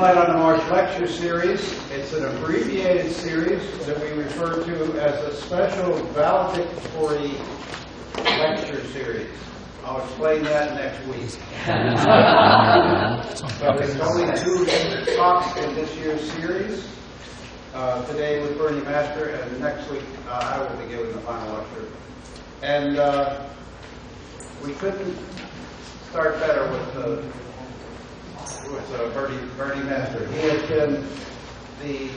Moonlight on the Marsh Lecture Series. It's an abbreviated series that we refer to as a special valedictory lecture series. I'll explain that next week. So there's only two talks in this year's series. Uh, Today with Bernie Master, and next week uh, I will be giving the final lecture. And uh, we couldn't start better with the with uh, Bernie, Bernie Master. He has been the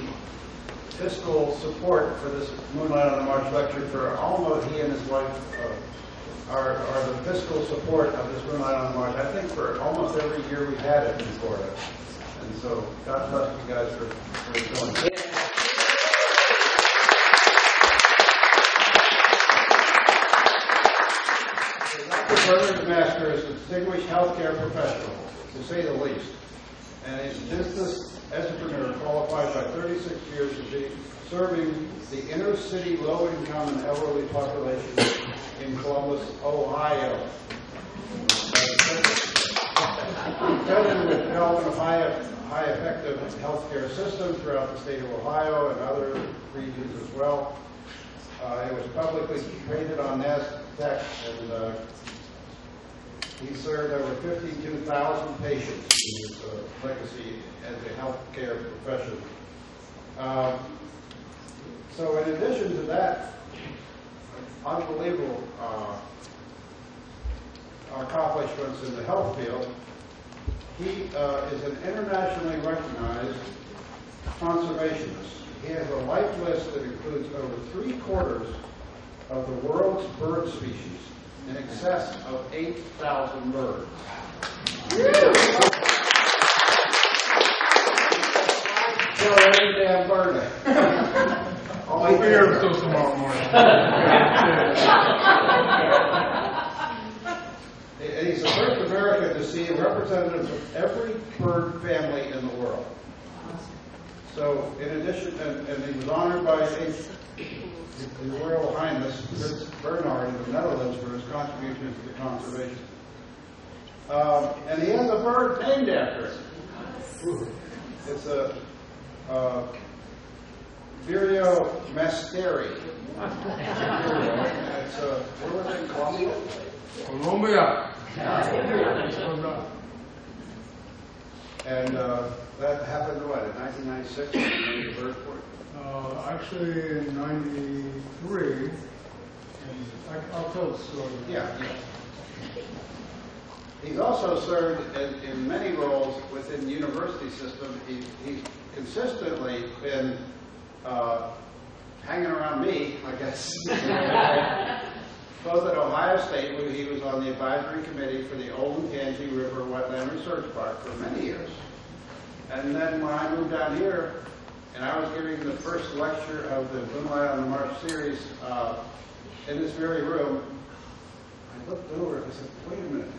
fiscal support for this Moonlight on the Marsh lecture for almost, he and his wife uh, are, are the fiscal support of this Moonlight on the Marsh, I think for almost every year we've had it in Florida. And so, God bless you guys for, for doing it. Dr. Bernard Master is a distinguished healthcare professional, to say the least, and a business entrepreneur qualified by 36 years of being, serving the inner city low-income and elderly population in Columbus, Ohio. Credited with developing a high, high effective healthcare system throughout the state of Ohio and other regions as well. Uh, It was publicly traded on NASDAQ, and uh, he served over 52,000 patients in his uh, legacy as a healthcare professional. Um, So in addition to that unbelievable uh, accomplishments in the health field, he uh, is an internationally recognized conservationist. He has a life list that includes over three quarters of the world's bird species, in excess of 8,000 birds. Kill every damn bird. I'll be here until tomorrow morning. And he's the first American to see representatives of every bird family in the world. So in addition, and, and he was honored by His His Royal Highness Prince Bernard of the Netherlands for his contributions to conservation. Um, and he has a bird named after him. It's a, uh, Vireo masteri. It's a, where was it, Colombia? Colombia. And uh, that happened, what, in 1996, when you were born? Uh, actually, in ninety-three, and I- I'll tell the story. Yeah. He's also served in, in many roles within the university system. He, he's consistently been uh, hanging around me, I guess. Both at Ohio State, where he was on the advisory committee for the Olentangy River Wetland Research Park for many years. And then when I moved down here, and I was giving the first lecture of the Moonlight on the Marsh series uh, in this very room, I looked over and I said, wait a minute,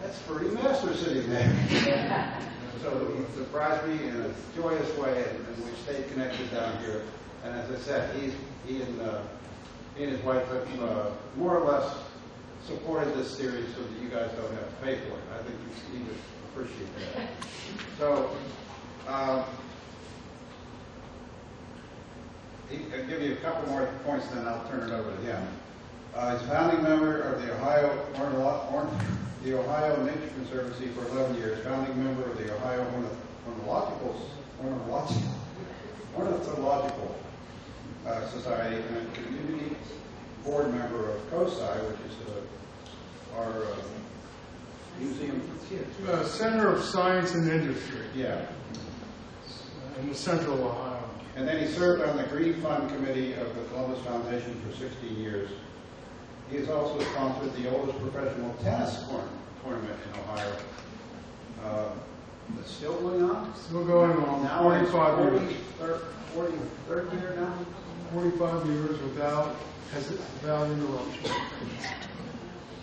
that's Bernie Master sitting there. so he surprised me in a joyous way, and, and we stayed connected down here. And as I said, he's, he and uh, he and his wife have uh, more or less supported this series so that you guys don't have to pay for it. I think you, you would appreciate that. So, um, I'll give you a couple more points, then I'll turn it over to him. Uh, he's a founding member of the Ohio the Ohio Nature Conservancy for 11 years, founding member of the Ohio Ornith- Ornithological Ornithological, Ornithological uh, Society and a community board member of COSI, which is uh, our uh, museum for kids. Uh, Center of Science and Industry Yeah. in the central Ohio. And then he served on the Green Fund Committee of the Columbus Foundation for 16 years. He has also sponsored the oldest professional tennis tour- tournament in Ohio. Uh, It's still going on? Still going on, Now 45 40 years. thir- 40, third year now? 45 years without, without interruption.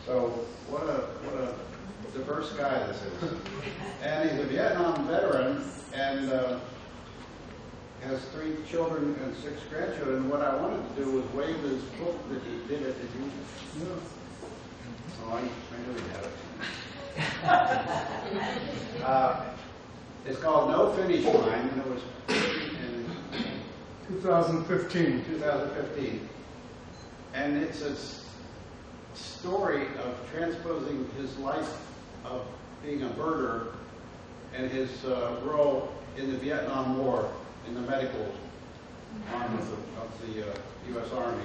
So what a, what a diverse guy this is. And he's a Vietnam veteran and uh, has three children and six grandchildren. What I wanted to do was wave his book that he did it. Did you? Yeah. Oh, I, I know he had it. Uh, It's called No Finish Line, and it was in 2015. 2015. And it's a s- story of transposing his life of being a birder and his uh, role in the Vietnam War in the medical arm of the, of the uh, U.S. Army.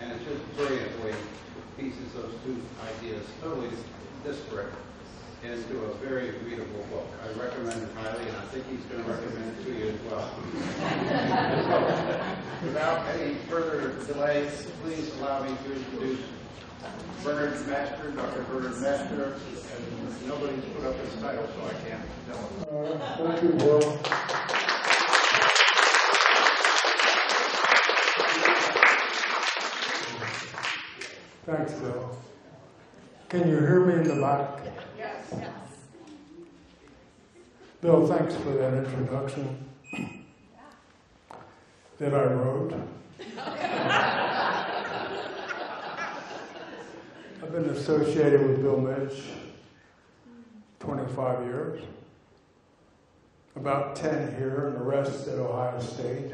And it's just brilliant the way pieces those two ideas totally disparate into a very readable book. I recommend it highly, and I think he's going to recommend it to you as well. So, Without any further delay, please allow me to introduce Bernard Master, Dr. Bernard Master. And Nobody's put up his title, so I can't tell him. Uh, Thank you, Bill. Thanks, Bill. Can you hear me in the back? Yes. Bill, thanks for that introduction that I wrote. I've been associated with Bill Mitsch 25 years, about 10 here, and the rest at Ohio State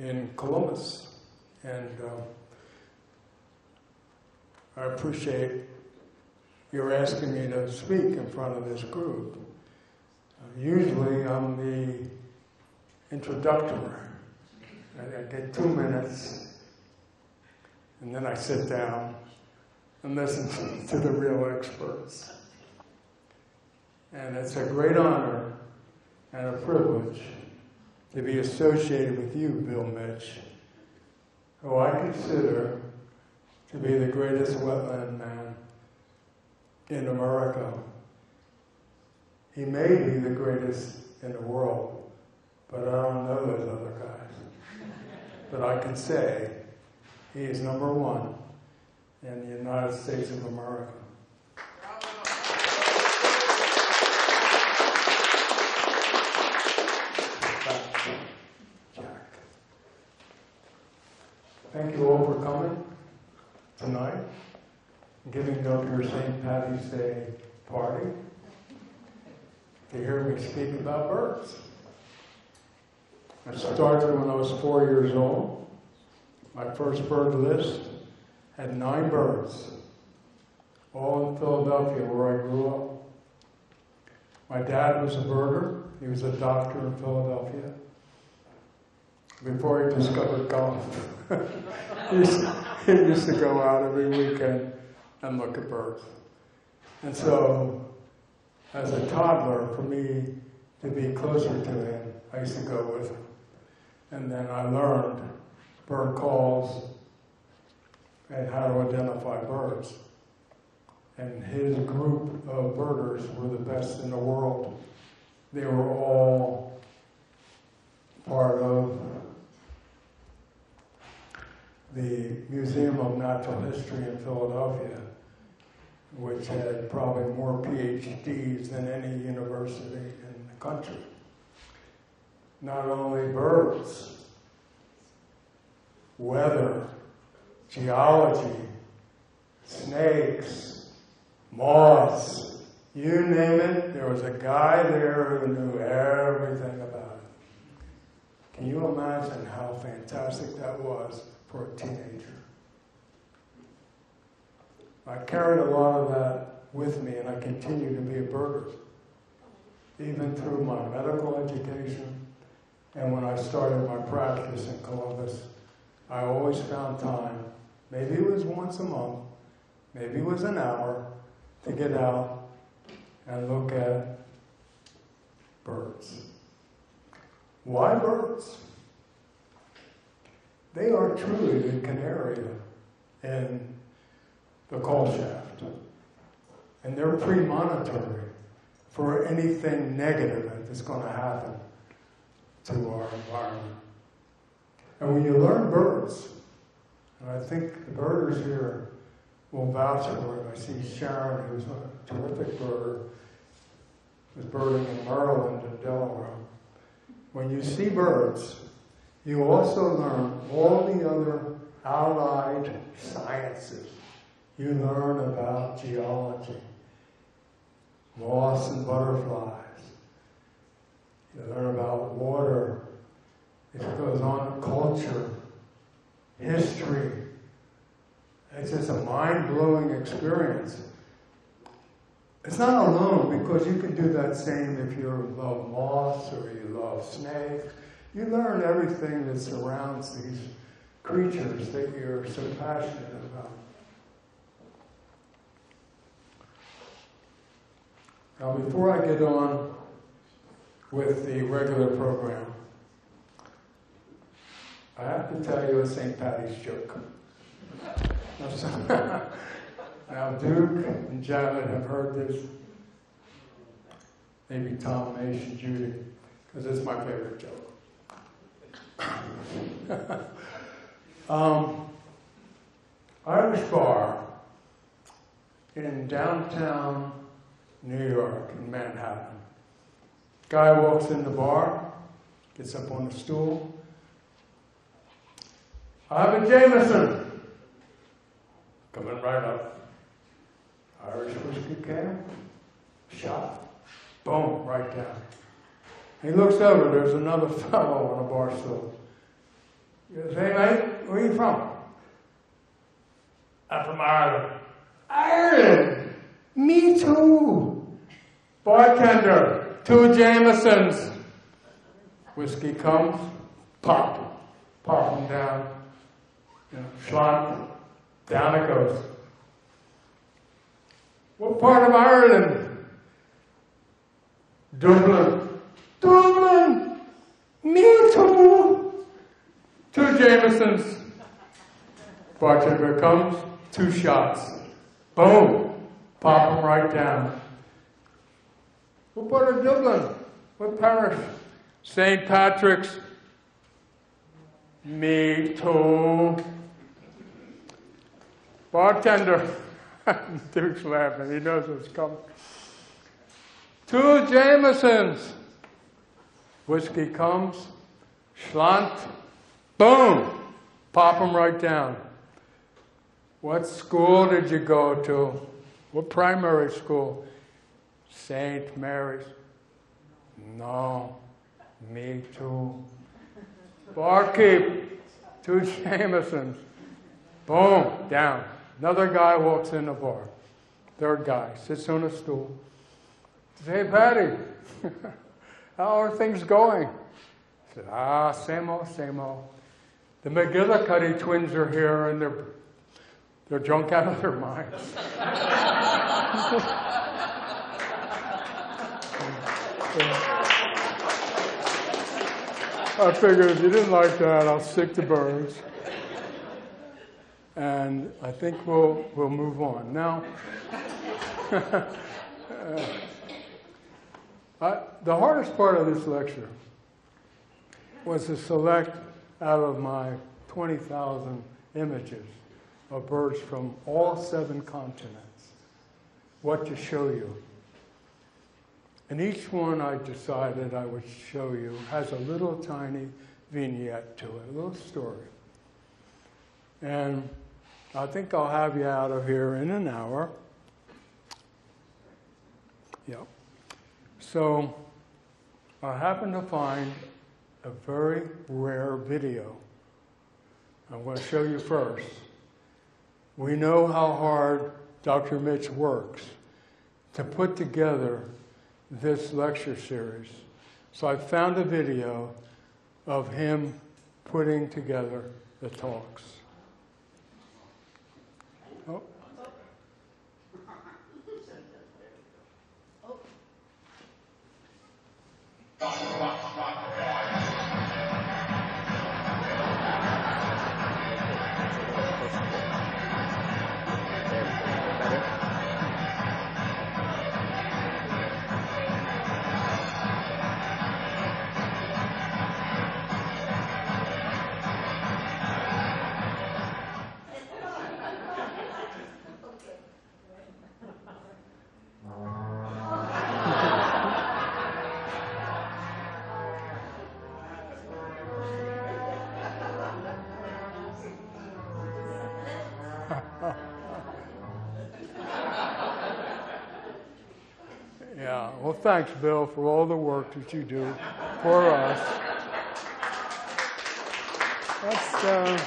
in Columbus. And uh, I appreciate your asking me to speak in front of this group. Uh, Usually I'm the introductor. I, I get two minutes and then I sit down and listen to the real experts. And it's a great honor and a privilege to be associated with you, Bill Mitsch, who I consider to be the greatest wetland man in America. He may be the greatest in the world, but I don't know those other guys. But I can say he is number one in the United States of America. Jack. Thank you all for coming tonight, giving up your St. Patty's Day party to hear me speak about birds. I started when I was four years old. My first bird list had nine birds, all in Philadelphia where I grew up. My dad was a birder. He was a doctor in Philadelphia before he discovered golf. he used to go out every weekend and look at birds. And so, as a toddler, for me to be closer to him, I used to go with him. And then I learned bird calls and how to identify birds. And his group of birders were the best in the world. They were all part of the Museum of Natural History in Philadelphia, which had probably more PhDs than any university in the country. Not only birds, weather, geology, snakes, moths, you name it, there was a guy there who knew everything about it. Can you imagine how fantastic that was for a teenager? I carried a lot of that with me, and I continue to be a birder, even through my medical education. And when I started my practice in Columbus, I always found time, maybe it was once a month, maybe it was an hour, to get out and look at birds. Why birds? They are truly the canary in the call shaft. And they're premonitory for anything negative that's going to happen to our environment. And when you learn birds, and I think the birders here will vouch for it. I see Sharon, who's a terrific birder, was birding in Maryland and Delaware. When you see birds, you also learn all the other allied sciences. You learn about geology, moss and butterflies, You learn about water. It goes on culture, history. It's just a mind-blowing experience. It's not alone because you can do that same if you love moths or you love snakes. You learn everything that surrounds these creatures that you're so passionate about. Now, before I get on with the regular program, I have to tell you a St. Patty's joke. Now, Duke and Janet have heard this. Maybe Tom, Mace, and Judy, because it's my favorite joke. um, Irish bar in downtown New York, in Manhattan. Guy walks in the bar, gets up on the stool. I have a Jameson. Coming right up. Irish whiskey can, shot, boom, right down. He looks over, there's another fellow on a bar stool. He goes, hey mate, where you from? I'm from Ireland. Ireland? Me too. Bartender, two Jamesons. Whiskey comes, pop, pop them down. You know, down it goes. What part of Ireland? Dublin. Dublin! Me too! Two Jamesons. Bartender comes, two shots. Boom! Pop them right down. What part of Dublin? What parish? St. Patrick's. Me too. Bartender. Duke's laughing. He knows what's coming. Two Jamesons. Whiskey comes, schlant, boom, pop them right down. What school did you go to? What primary school? St. Mary's. No, me too. Barkeep, two Jamesons. Boom, down. Another guy walks in the bar. Third guy sits on a stool. Says, hey, Patty, how are things going? I said, ah, same old, same old. The McGillicuddy twins are here and they're, they're drunk out of their minds. I figured if you didn't like that, I'll stick to birds and I think we'll, we'll move on. Now, uh, I, the hardest part of this lecture was to select out of my 20,000 images of birds from all seven continents what to show you. And each one I decided I would show you has a little tiny vignette to it, a little story. And I think I'll have you out of here in an hour. Yep. So I happened to find a very rare video. I'm going to show you first. We know how hard Dr. Mitsch works to put together this lecture series. So I found a video of him putting together the talks. Yeah, well, thanks, Bill, for all the work that you do. for us. That's, uh,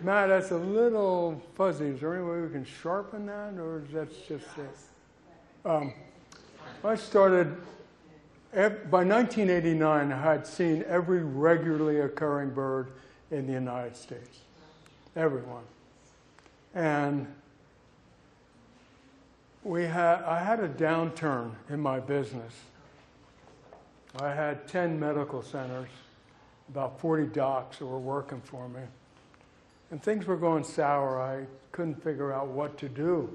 Matt, that's a little fuzzy. Is there any way we can sharpen that, or is that just it? Um, I started, by 1989, I had seen every regularly occurring bird in the United States. Everyone. And we had, I had a downturn in my business. I had 10 medical centers, about 40 docs who were working for me. And things were going sour. I couldn't figure out what to do.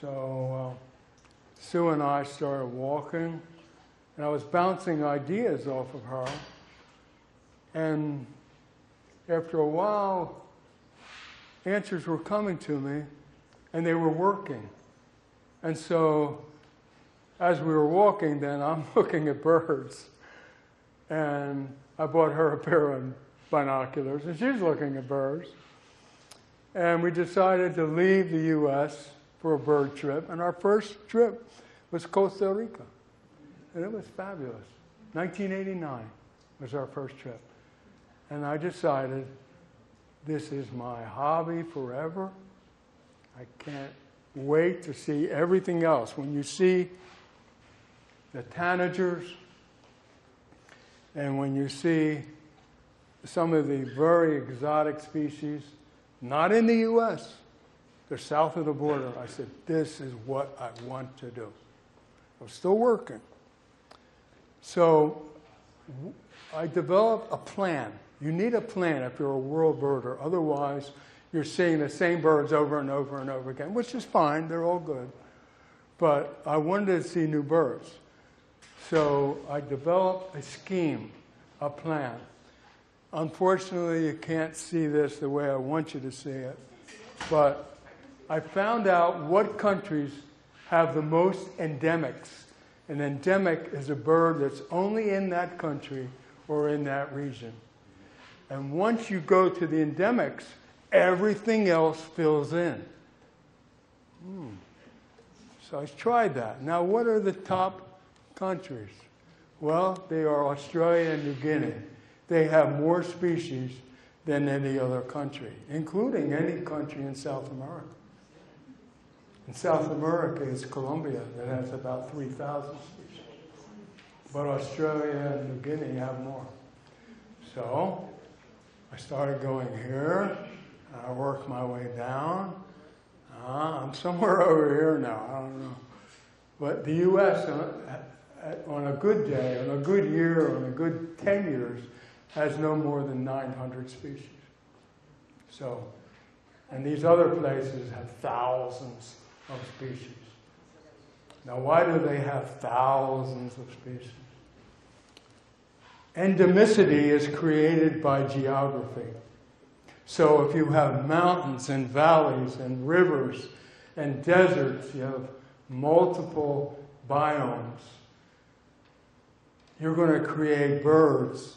So uh, Sue and I started walking, and I was bouncing ideas off of her. And after a while, answers were coming to me, and they were working. And so, as we were walking, then I'm looking at birds. And I bought her a pair of binoculars, and she's looking at birds. And we decided to leave the U.S. for a bird trip. And our first trip was Costa Rica. And it was fabulous. 1989 was our first trip. And I decided this is my hobby forever. I can't wait to see everything else. When you see the tanagers, and when you see some of the very exotic species, not in the U.S., they're south of the border. I said, This is what I want to do. I'm still working. So I developed a plan. You need a plan if you're a world birder. Otherwise, you're seeing the same birds over and over and over again, which is fine, they're all good. But I wanted to see new birds. So I developed a scheme, a plan. Unfortunately, you can't see this the way I want you to see it, but I found out what countries have the most endemics. An endemic is a bird that's only in that country or in that region. And once you go to the endemics, everything else fills in. Hmm. So I tried that. Now, what are the top countries? Well, they are Australia and New Guinea. They have more species than any other country, including any country in South America. In South America, it's Colombia that has about 3,000 species. But Australia and New Guinea have more. So I started going here. I work my way down. Uh, I'm somewhere over here now. I don't know. But the U.S., uh, on a good day, on a good year, on a good 10 years, has no more than 900 species. So, and these other places have thousands of species. Now, why do they have thousands of species? Endemicity is created by geography. So if you have mountains and valleys and rivers and deserts, you have multiple biomes. You're going to create birds.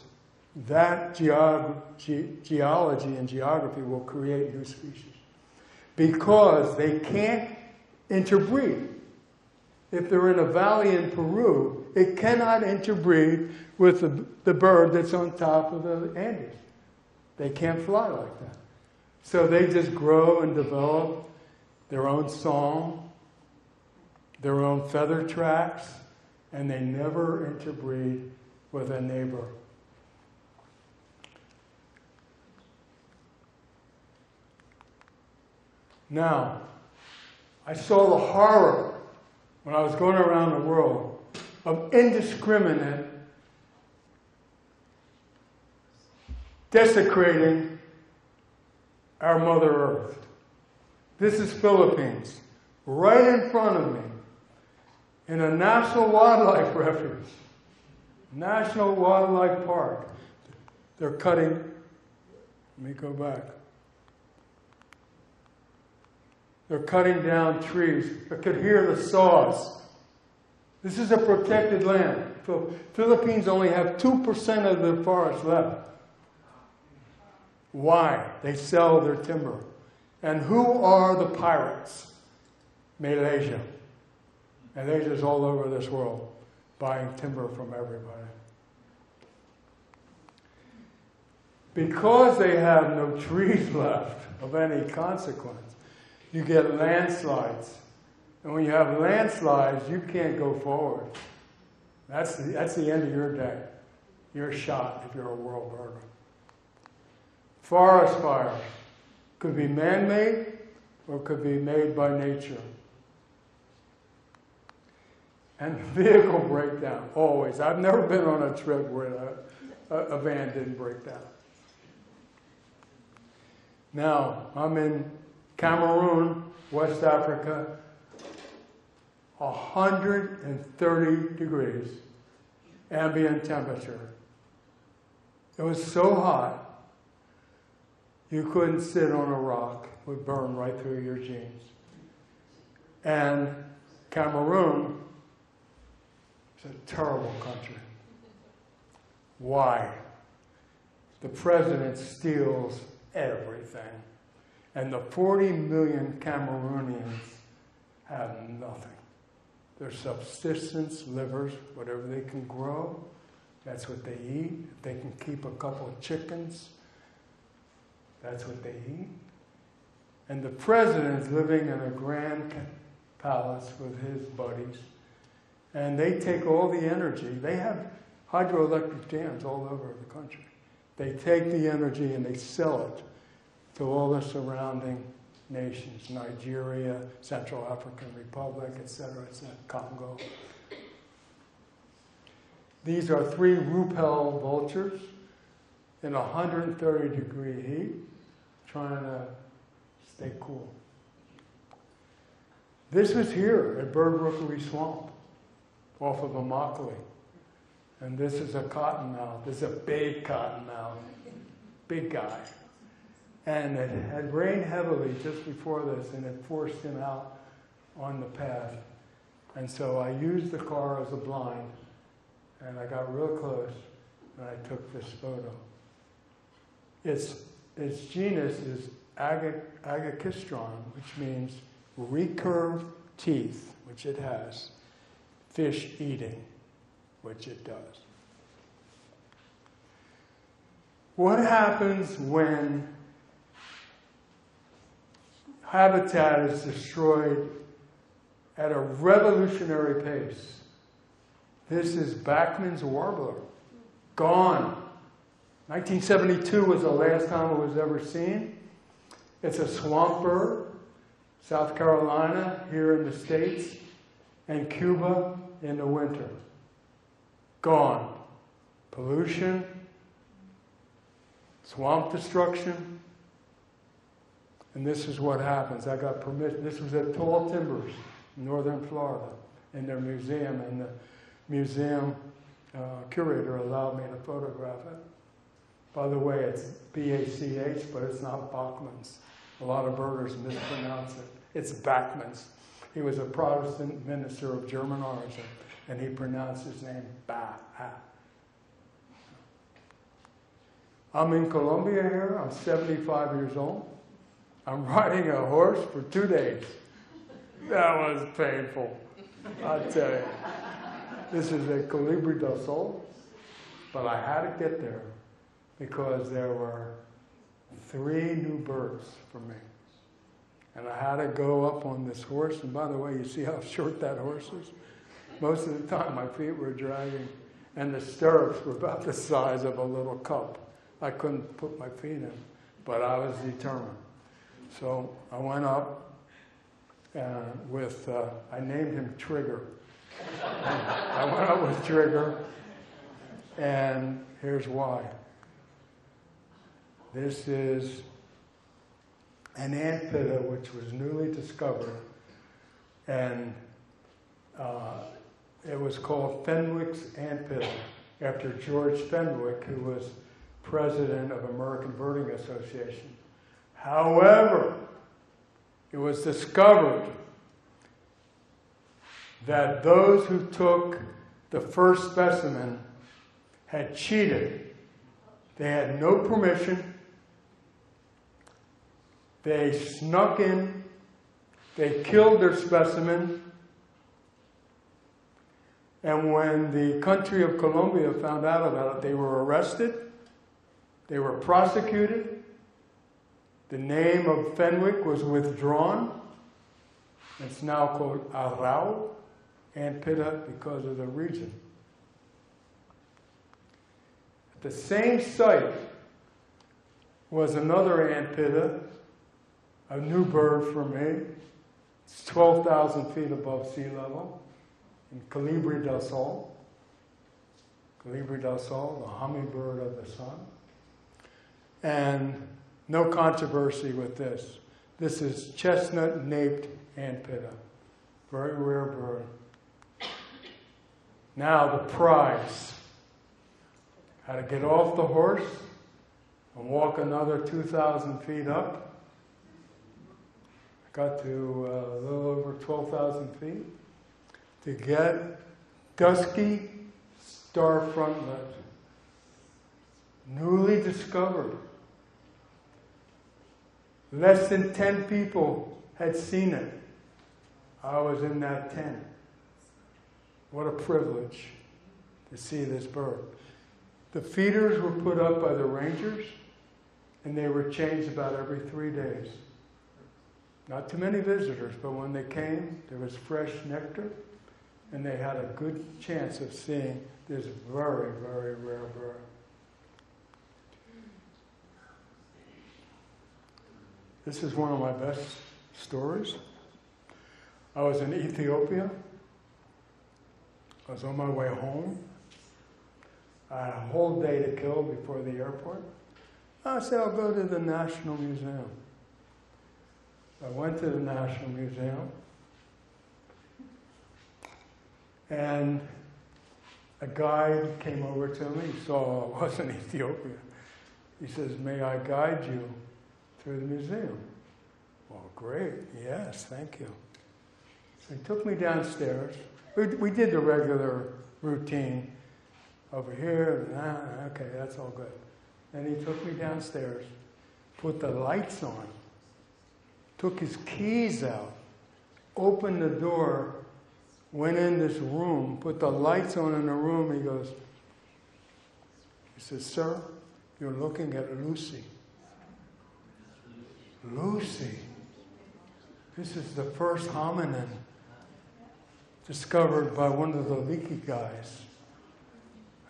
That geog- ge- geology and geography will create new species because they can't interbreed. If they're in a valley in Peru, it cannot interbreed with the, the bird that's on top of the Andes. They can't fly like that. So they just grow and develop their own song, their own feather tracks, and they never interbreed with a neighbor. Now, I saw the horror when I was going around the world of indiscriminate desecrating our Mother Earth. This is Philippines, right in front of me, in a national wildlife refuge, National Wildlife Park. They're cutting, let me go back. They're cutting down trees. I could hear the saws. This is a protected land. Philippines only have 2% of the forest left. Why? They sell their timber. And who are the pirates? Malaysia. They're all over this world. buying timber from everybody. Because they have no trees left of any consequence, you get landslides. And when you have landslides, you can't go forward. That's the, that's the end of your day. You're shot if you're a world burger. Forest fires could be man made or could be made by nature. And vehicle breakdown, always. I've never been on a trip where a, a van didn't break down. Now, I'm in Cameroon, West Africa, 130 degrees ambient temperature. It was so hot, you couldn't sit on a rock, it would burn right through your jeans. And Cameroon is a terrible country. Why? The president steals everything. And the 40 million Cameroonians have nothing. Their subsistence, livers, whatever they can grow, that's what they eat. They can keep a couple of chickens, that's what they eat. And the president's living in a grand palace with his buddies. And they take all the energy. They have hydroelectric dams all over the country. They take the energy and they sell it to all the surrounding nations, Nigeria, Central African Republic, etc., etc., Congo. These are three Rüppell vultures in 130 degree heat, trying to stay cool. This was here at Bird Rookery Swamp, off of Immokalee. And this is a cottonmouth. This is a big cottonmouth, big guy. And it had rained heavily just before this, and it forced him out on the path. And so I used the car as a blind, and I got real close, and I took this photo. Its, its genus is Agkistrodon, which means recurved teeth, which it has, fish eating, which it does. What happens when habitat is destroyed at a revolutionary pace? This is Bachman's warbler, gone. 1972 was the last time it was ever seen. It's a swamp bird. South Carolina, here in the States, and Cuba in the winter. Gone. Pollution, swamp destruction, and this is what happens. I got permission. This was at Tall Timbers, northern Florida, in their museum, and the museum uh, curator allowed me to photograph it. By the way, it's B-A-C-H, but it's not Bachman's. A lot of birders mispronounce it. It's Bachman's. He was a Protestant minister of German origin, and he pronounced his name Ba. I'm in Colombia here. I'm 75 years old. I'm riding a horse for two days. That was painful. I tell you. This is a Colibri del Sol, but I had to get there because there were three new births for me. And I had to go up on this horse. And by the way, you see how short that horse is? Most of the time, my feet were dragging, and the stirrups were about the size of a little cup. I couldn't put my feet in, but I was determined. So I went up uh, with, uh, I named him Trigger. I went up with Trigger, and here's why. This is an ant pitta which was newly discovered, and uh, it was called Fenwick's ant pitta after George Fenwick, who was president of American Birding Association. However, it was discovered that those who took the first specimen had cheated. They had no permission they snuck in, they killed their specimen, And when the country of Colombia found out about it, they were arrested, they were prosecuted, the name of Fenwick was withdrawn. It's now called Arau and Pitta because of the region. At the same site was another ant pitta, a new bird for me. It's 12,000 feet above sea level in Colibri del Sol. Colibri del Sol, the hummingbird of the sun. And no controversy with this. This is chestnut naped antpitta. Very rare bird. Now the prize. How to get off the horse and walk another 2,000 feet up. Got to uh, a little over 12,000 feet to get dusky star frontlet, newly discovered. Less than 10 people had seen it. I was in that 10. What a privilege to see this bird. The feeders were put up by the rangers, and they were changed about every three days. Not too many visitors, but when they came, there was fresh nectar, and they had a good chance of seeing this very, very rare bird. This is one of my best stories. I was in Ethiopia. I was on my way home. I had a whole day to kill before the airport. I said, I'll go to the National Museum. I went to the National Museum. And a guide came over to me, saw I was in Ethiopia. He says, May I guide you through the museum? Well, great, yes, thank you. So he took me downstairs. We, we did the regular routine over here, ah, okay, that's all good. And he took me downstairs, put the lights on, took his keys out, opened the door, went in this room, put the lights on in the room. He goes, he says, Sir, you're looking at Lucy. Lucy. This is the first hominin discovered by one of the Leakey guys.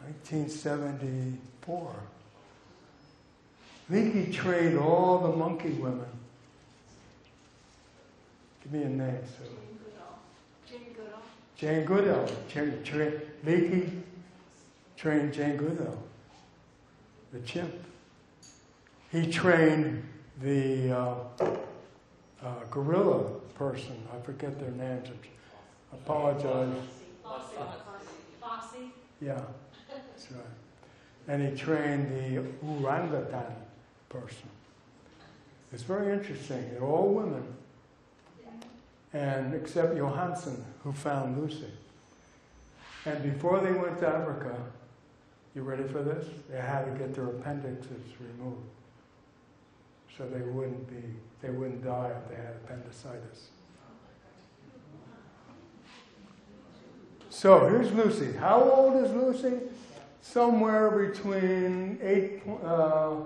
1974. Leakey trained all the monkey women. Give me a name, Sue. Jane Goodall. Jane Goodall. Tra- tra- Leakey trained Jane Goodall, the chimp. He trained the uh, uh, gorilla person. I forget their names. I apologize. Fossey. Fossey. Yeah, that's right. And he trained the orangutan person. It's very interesting. They're all women, and except Johanson, who found Lucy. And before they went to Africa, you ready for this? They had to get their appendixes removed, so they wouldn't be, they wouldn't die if they had appendicitis. So here's Lucy. How old is Lucy? Somewhere between eight, uh,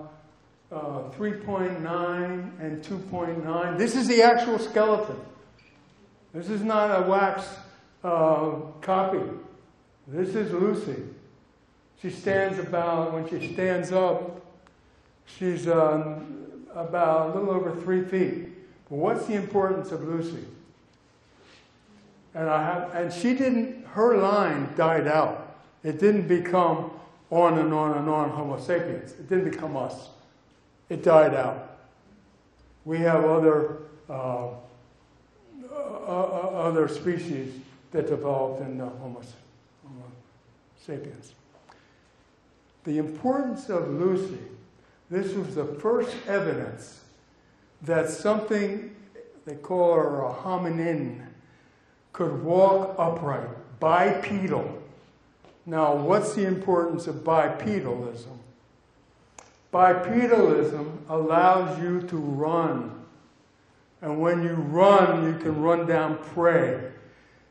uh, 3.9 and 2.9. This is the actual skeleton. This is not a wax uh, copy. This is Lucy. She stands about, when she stands up, she's um, about a little over three feet. But what's the importance of Lucy? And I have, and she didn't. Her line died out. It didn't become on and on and on Homo sapiens. It didn't become us. It died out. We have other uh, Uh, other species that developed in the Homo, Homo sapiens. The importance of Lucy. This was the first evidence that something they call her a hominin could walk upright, bipedal. Now, what's the importance of bipedalism? Bipedalism allows you to run. And when you run, you can run down prey.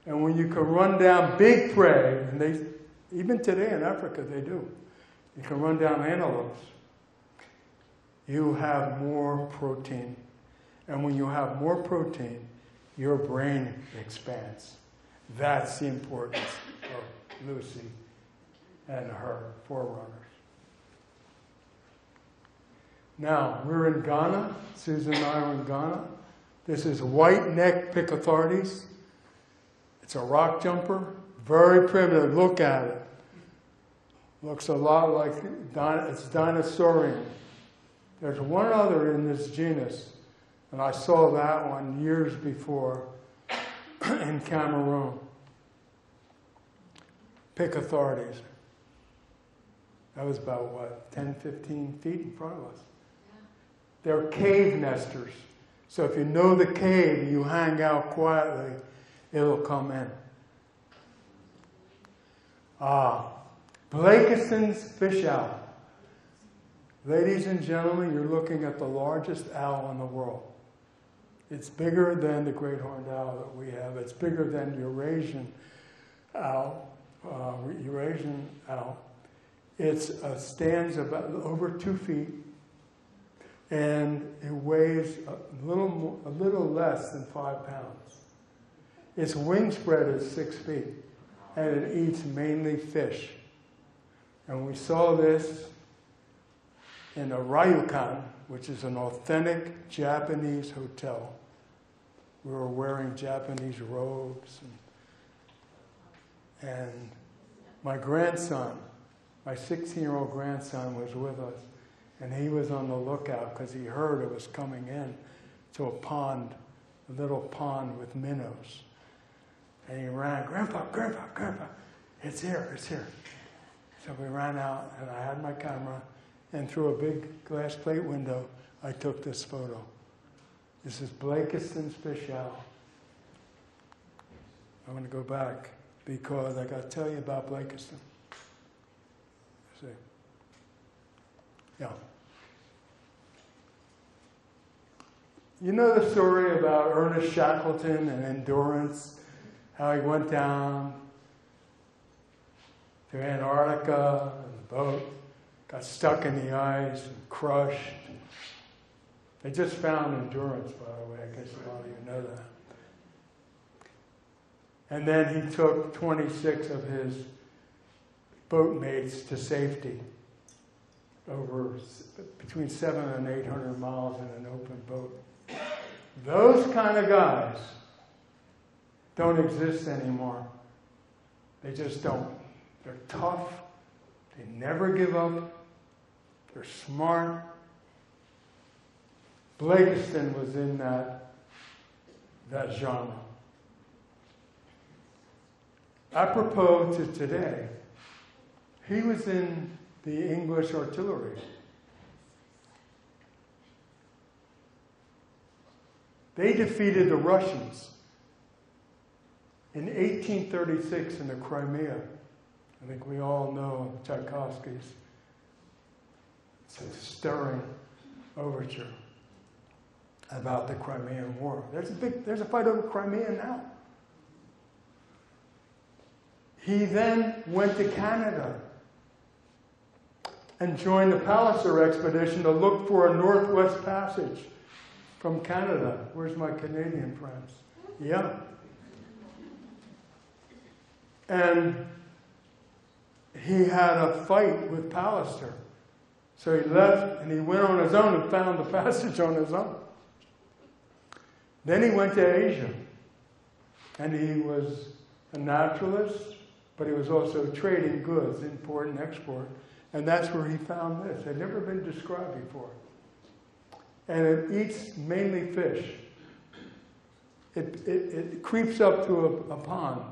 And when you can run down big prey, and they, even today in Africa, they do, you can run down antelopes, you have more protein. And when you have more protein, your brain expands. That's the importance of Lucy and her forerunners. Now, we're in Ghana. Susan and I are in Ghana. This is white neck Picathartes. It's a rock jumper, very primitive. Look at it. Looks a lot like it's dinosaurian. There's one other in this genus, and I saw that one years before in Cameroon. Picathartes. That was about what, 10, 15 feet in front of us. They're cave nesters. So if you know the cave, you hang out quietly, it'll come in. Ah, Blakiston's fish owl. Ladies and gentlemen, you're looking at the largest owl in the world. It's bigger than the great horned owl that we have. It's bigger than Eurasian owl, uh, Eurasian owl. It uh, stands about over two feet, and it weighs a little, more, a little less than five pounds. Its wingspread is six feet, and it eats mainly fish. And we saw this in a Ryokan, which is an authentic Japanese hotel. We were wearing Japanese robes. And, and my grandson, my 16 year old grandson, was with us. And he was on the lookout because he heard it was coming in to a pond, a little pond with minnows. And he ran, Grandpa, Grandpa, Grandpa, it's here, it's here. So we ran out, and I had my camera, and through a big glass plate window, I took this photo. This is Blakiston's fish owl. I'm going to go back because I got to tell you about Blakiston. See? Yeah. You know the story about Ernest Shackleton and endurance, how he went down to Antarctica in the boat, got stuck in the ice and crushed. They just found endurance, by the way. I guess a lot of you know that. And then he took 26 of his boatmates to safety over between seven and 800 miles in an open boat. Those kind of guys don't exist anymore. They just don't. They're tough. They never give up. They're smart. Blakiston was in that, that genre. Apropos to today, he was in the English artillery. They defeated the Russians in 1836 in the Crimea. I think we all know Tchaikovsky's stirring overture about the Crimean War. There's a big, there's a fight over Crimea now. He then went to Canada and joined the Palliser expedition to look for a Northwest Passage from Canada. Where's my Canadian friends? Yeah. And he had a fight with Palliser. So he left and he went on his own and found the passage on his own. Then he went to Asia. And he was a naturalist, but he was also trading goods, import and export. And that's where he found this. It had never been described before. And it eats mainly fish. It, it, it creeps up to a, a pond.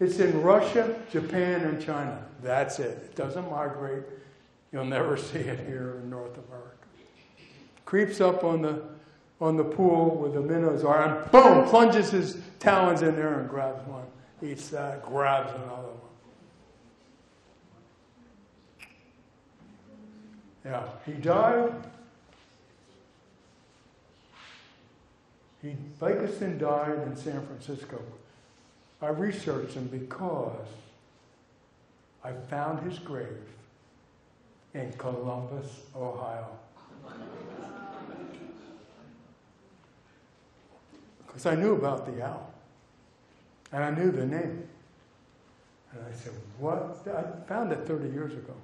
It's in Russia, Japan, and China. That's it. It doesn't migrate. You'll never see it here in North America. Creeps up on the on the pool where the minnows are, and boom, plunges his talons in there and grabs one. Eats that, grabs another one. Yeah, he died. He, Blakiston died in San Francisco. I researched him because I found his grave in Columbus, Ohio. Because I knew about the owl. And I knew the name. And I said, what? I found it 30 years ago.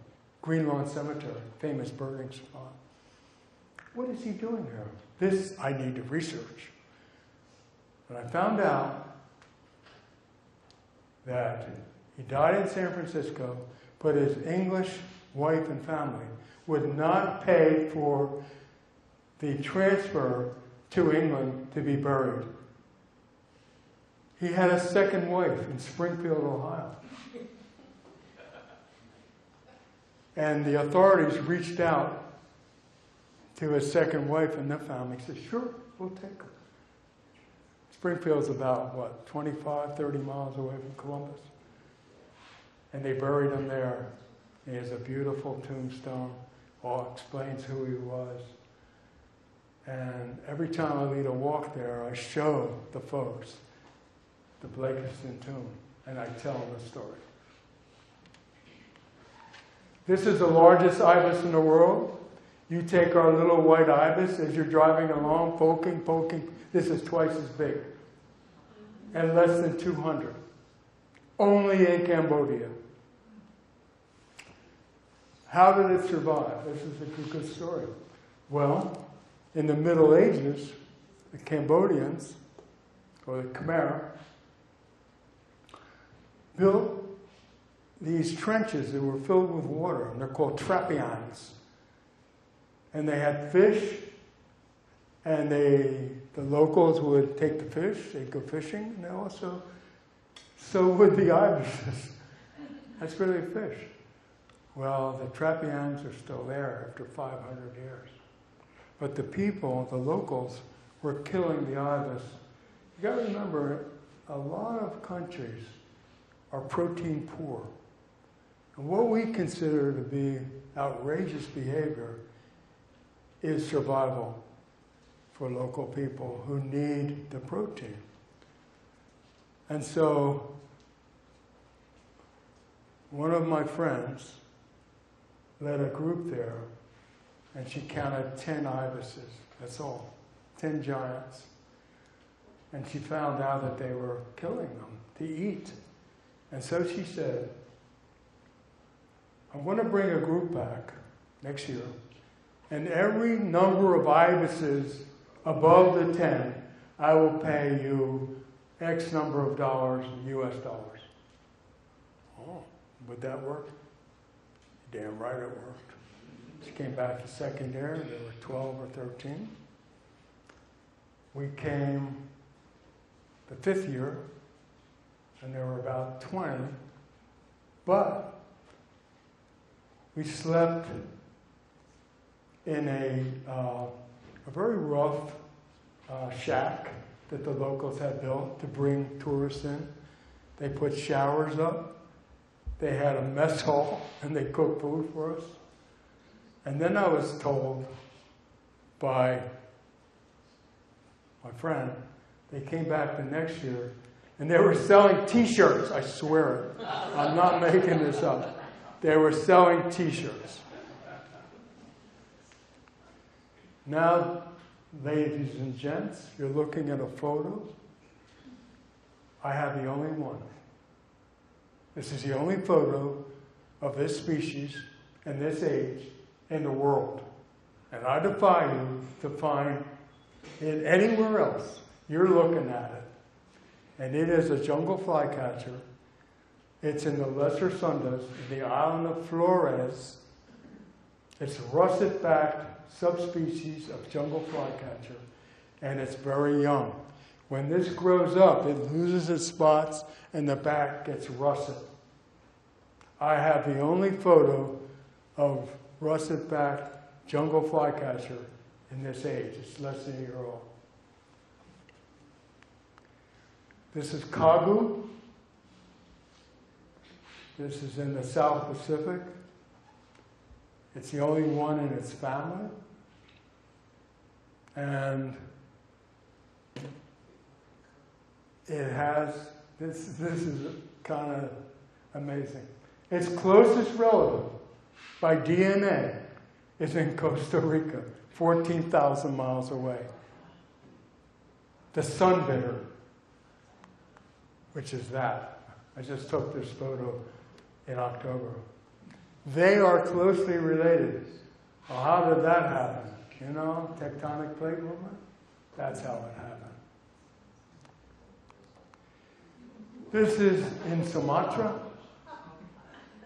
Green Lawn Cemetery, famous birding spot. What is he doing here? This I need to research. And I found out that he died in San Francisco, but his English wife and family would not pay for the transfer to England to be buried. He had a second wife in Springfield, Ohio. And the authorities reached out to his second wife and their family. Said, sure, we'll take her. Springfield's about, what, 25, 30 miles away from Columbus. And they buried him there. He has a beautiful tombstone. All explains who he was. And every time I lead a walk there, I show the folks the Blakiston tomb, and I tell them the story. This is the largest ibis in the world. You take our little white ibis as you're driving along, poking, poking. This is twice as big, and less than 200. Only in Cambodia. How did it survive? This is a good, story. Well, in the Middle Ages, the Cambodians, or the Khmer, built these trenches that were filled with water, and they're called trapeangs. And they had fish, and they the locals would take the fish, they'd go fishing, and they also so would the ibises. That's they fish. Well, the trapeangs are still there after 500 years. But the people, the locals, were killing the ibis. You got to remember, a lot of countries are protein poor. And what we consider to be outrageous behavior is survival for local people who need the protein. And so, one of my friends led a group there, and she counted 10 ibises. That's all. 10 giants. And she found out that they were killing them to eat. And so she said, I'm going to bring a group back next year, and every number of ibises above the 10, I will pay you X number of dollars, in US dollars. Oh, would that work? Damn right it worked. She came back the second year, there were 12 or 13. We came the fifth year, and there were about 20. But we slept in a, uh, a very rough uh, shack that the locals had built to bring tourists in. They put showers up. They had a mess hall and they cooked food for us. And then I was told by my friend, they came back the next year and they were selling t shirts. I swear it. I'm not making this up. They were selling t shirts. Now, ladies and gents, you're looking at a photo. I have the only one. This is the only photo of this species and this age in the world. And I defy you to find it anywhere else. You're looking at it. And it is a jungle flycatcher. It's in the Lesser Sundas, the island of Flores. It's russet-backed subspecies of jungle flycatcher, and it's very young. When this grows up, it loses its spots and the back gets russet. I have the only photo of russet-backed jungle flycatcher in this age. It's less than a year old. This is Kagu. This is in the South Pacific. It's the only one in its family. And it has This, this is kind of amazing. Its closest relative by DNA is in Costa Rica, 14,000 miles away. The sunbittern, which is that. I just took this photo in October. They are closely related. Well, how did that happen? You know, tectonic plate movement? That's how it happened. This is in Sumatra,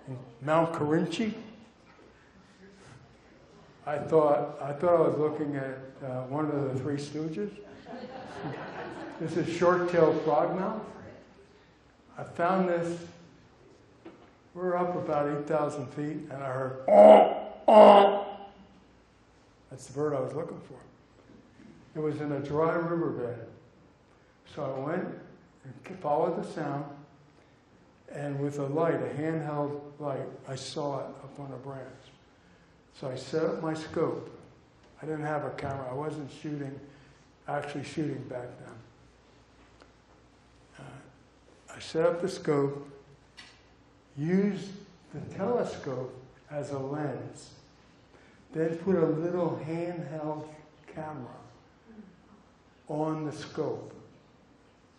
in Mount Kerinci. I thought I thought I was looking at uh, one of the Three Stooges. this is short-tailed frogmouth. I found this. We're up about 8,000 feet, and I heard, oh, oh. That's the bird I was looking for. It was in a dry riverbed. So I went and followed the sound, and with a light, a handheld light, I saw it up on a branch. So I set up my scope. I didn't have a camera. I wasn't shooting, actually shooting back then. Uh, I set up the scope, used the telescope as a lens, then put a little handheld camera on the scope.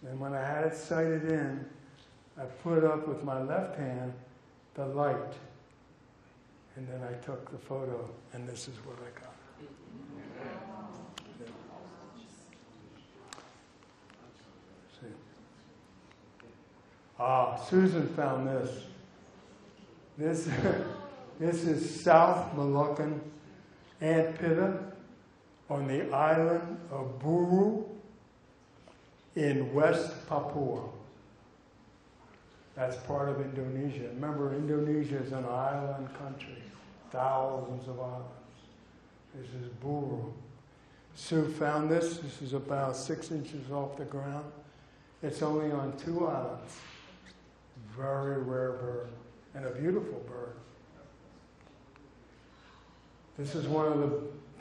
And when I had it sighted in, I put up with my left hand the light. And then I took the photo, and this is what I got. Ah, Susan found this. This, this is South Moluccan ant on the island of Buru in West Papua. That's part of Indonesia. Remember, Indonesia is an island country, thousands of islands. This is Buru. Sue found this. This is about six inches off the ground. It's only on two islands. Very rare bird and a beautiful bird. This is one of the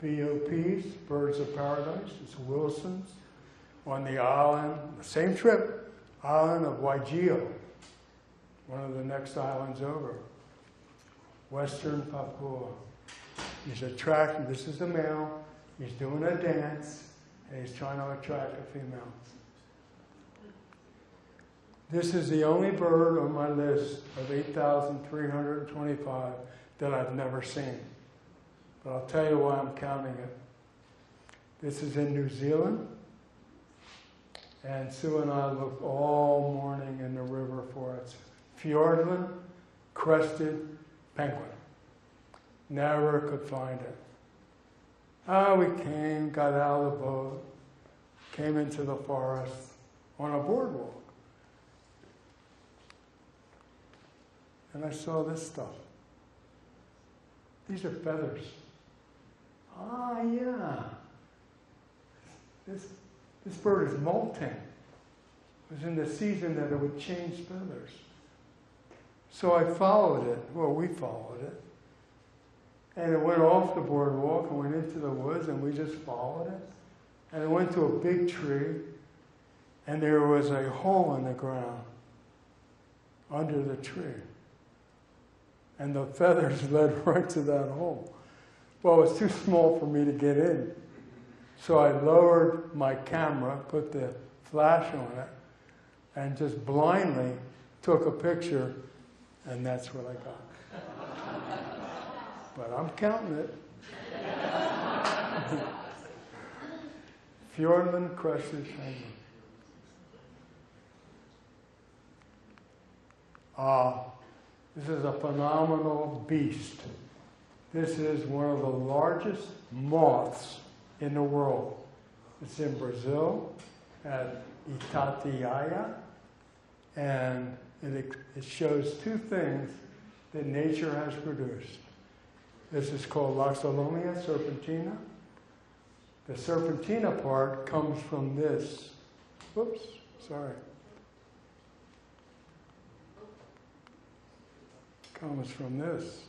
BOPs, Birds of Paradise. It's Wilson's on the island, the same trip, island of Waigeo, one of the next islands over, Western Papua. He's attracting, this is the male, he's doing a dance, and he's trying to attract a female. This is the only bird on my list of 8,325 that I've never seen. But I'll tell you why I'm counting it. This is in New Zealand. And Sue and I looked all morning in the river for it. Fiordland crested penguin. Never could find it. Ah, we came, got out of the boat, came into the forest on a boardwalk. And I saw this stuff. These are feathers. Ah, yeah. This, this bird is molting. It was in the season that it would change feathers. So I followed it. Well, we followed it. And it went off the boardwalk and went into the woods, and we just followed it. And it went to a big tree, and there was a hole in the ground under the tree. And the feathers led right to that hole. Well, it was too small for me to get in. So I lowered my camera, put the flash on it, and just blindly took a picture, and that's what I got. but I'm counting it. Crested penguin. Ah, this is a phenomenal beast. This is one of the largest moths in the world. It's in Brazil at Itatiaia, and it, it shows two things that nature has produced. This is called Loxolomia serpentina. The serpentina part comes from this. Whoops, sorry. Comes from this.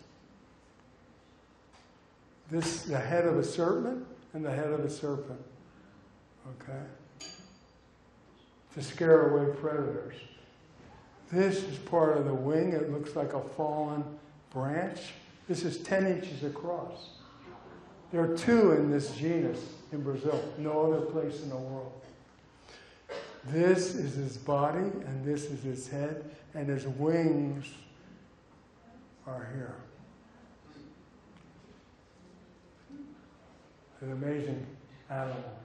This, the head of a serpent and the head of a serpent. Okay? To scare away predators. This is part of the wing. It looks like a fallen branch. This is 10 inches across. There are two in this genus in Brazil, no other place in the world. This is his body, and this is his head, and his wings are here. An amazing animal.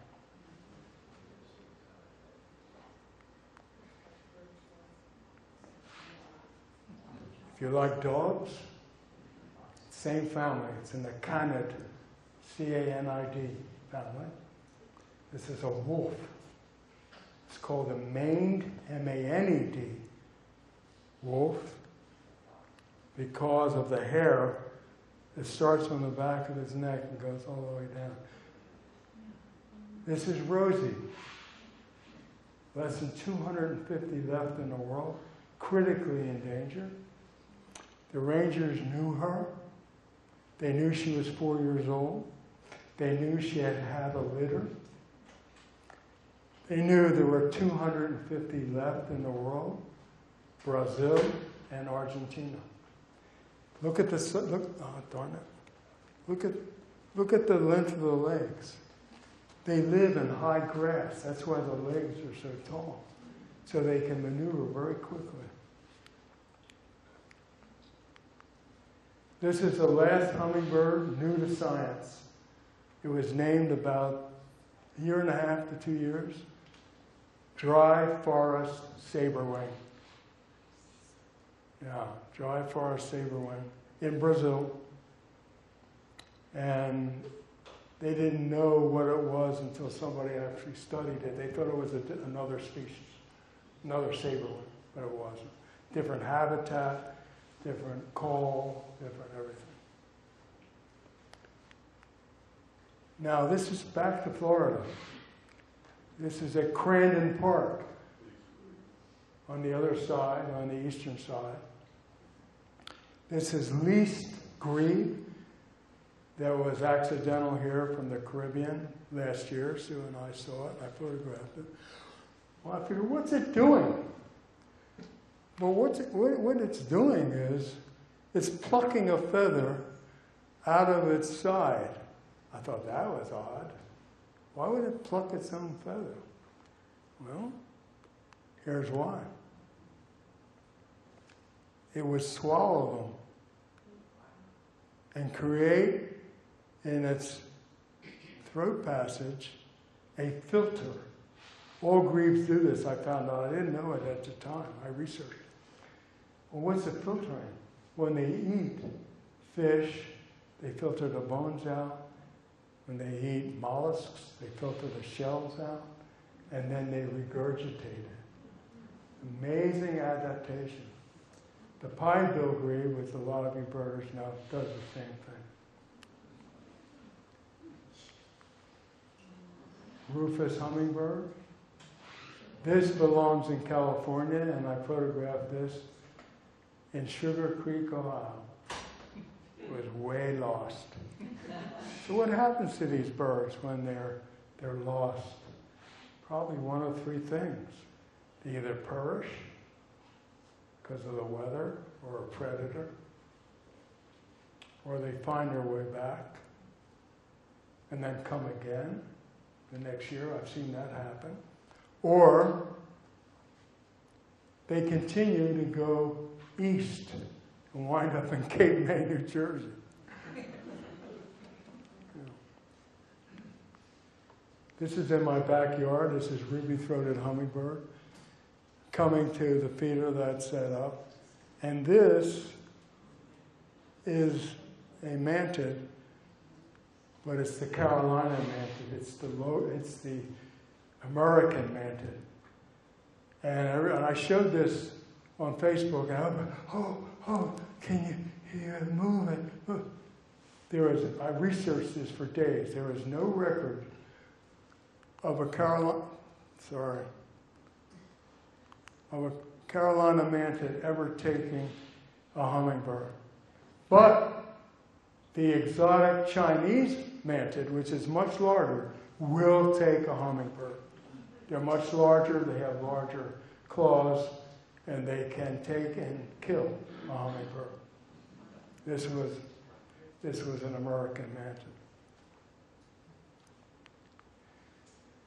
If you like dogs, same family. It's in the Canid, C-A-N-I-D family. This is a wolf. It's called a maned, M-A-N-E-D, wolf, because of the hair that starts on the back of his neck and goes all the way down. This is Rosie. Less than 250 left in the world, critically endangered. The rangers knew her. They knew she was four years old. They knew she had had a litter. They knew there were 250 left in the world, Brazil and Argentina. Look at the look. Oh darn it! Look at look at the length of the legs. They live in high grass. That's why the legs are so tall, so they can maneuver very quickly. This is the last hummingbird new to science. It was named about a year and a half to two years. Dry forest saberwing. Yeah, dry forest saberwing in Brazil. And they didn't know what it was until somebody actually studied it. They thought it was a, another species, another saberwing, but it wasn't. Different habitat, different call, different everything. Now, this is back to Florida. This is at Crandon Park on the other side, on the eastern side. This is least grebe that was accidental here from the Caribbean last year. Sue and I saw it. I photographed it. Well, I figured, what's it doing? Well, what's it, what, what it's doing is it's plucking a feather out of its side. I thought that was odd. Why would it pluck its own feather? Well, here's why. It would swallow them and create in its throat passage a filter. All grebes do this, I found out. I didn't know it at the time. I researched. Well, what's the filtering? When they eat fish, they filter the bones out. When they eat mollusks, they filter the shells out, and then they regurgitate it. Amazing adaptation. The pied-bill grebe, which a lot of you birders know, does the same thing. Rufous hummingbird. This belongs in California, and I photographed this in Sugar Creek, Ohio. It was way lost. So what happens to these birds when they're they're lost? Probably one of three things. They either perish because of the weather or a predator, or they find their way back and then come again the next year. I've seen that happen. Or they continue to go east and wind up in Cape May, New Jersey. This is in my backyard. This is ruby-throated hummingbird coming to the feeder that's set up. And this is a mantid, but it's the Carolina mantid. It's the it's the American mantid. And I, and I showed this on Facebook, and I'm like, oh, oh, can you hear it moving? There is, I researched this for days. There is no record of a Carolina, sorry, of a Carolina mantid ever taking a hummingbird. But the exotic Chinese mantid, which is much larger, will take a hummingbird. They're much larger, they have larger claws, and they can take and kill a hummingbird. This was, this was an American mantis.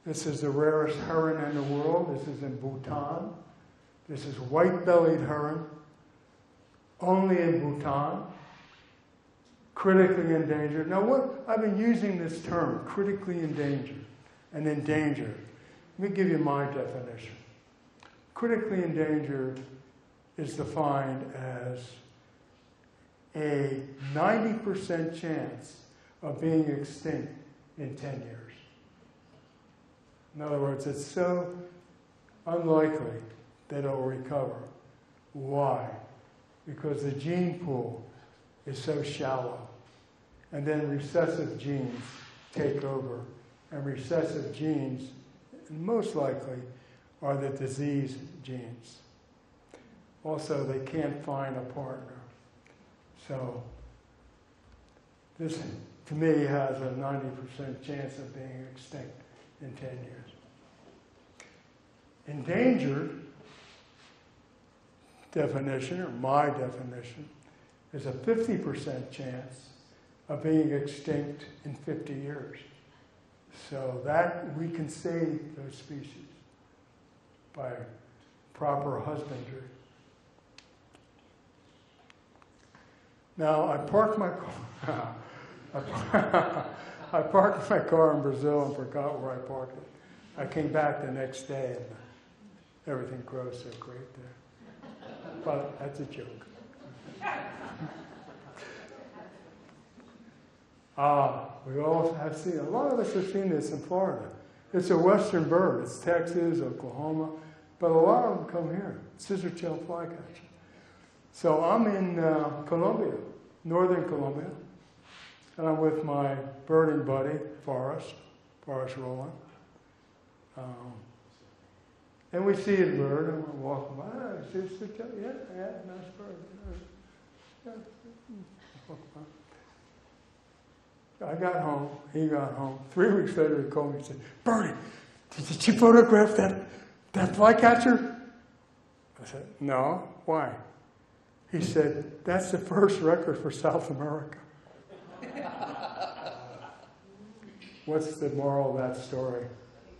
This is the rarest heron in the world. This is in Bhutan. This is white-bellied heron, only in Bhutan. Critically endangered. Now, what I've been using this term, critically endangered and endangered. Let me give you my definition. Critically endangered is defined as a 90% chance of being extinct in 10 years. In other words, it's so unlikely that don't recover. Why? Because the gene pool is so shallow. And then recessive genes take over. And recessive genes, most likely, are the disease genes. Also, they can't find a partner. So, this, to me, has a 90% chance of being extinct in 10 years. Endangered definition, or my definition, is a 50% chance of being extinct in 50 years. So that we can save those species by proper husbandry. Now, I parked my car. I parked my car in Brazil and forgot where I parked it. I came back the next day and everything grows so great there. But that's a joke. Ah, we all have seen, a lot of us have seen this in Florida. It's a western bird. It's Texas, Oklahoma, but a lot of them come here. Scissor-tailed flycatcher. So I'm in uh, Colombia, northern Colombia, and I'm with my birding buddy, Forrest, Forrest Rowland. Um, and we see a bird, and we're walking by. Ah, scissor-tailed, yeah, yeah, nice bird. I got home, he got home. Three weeks later, he called me and said, Bernie, did you photograph that, that flycatcher? I said, no. Why? He said, that's the first record for South America. What's the moral of that story?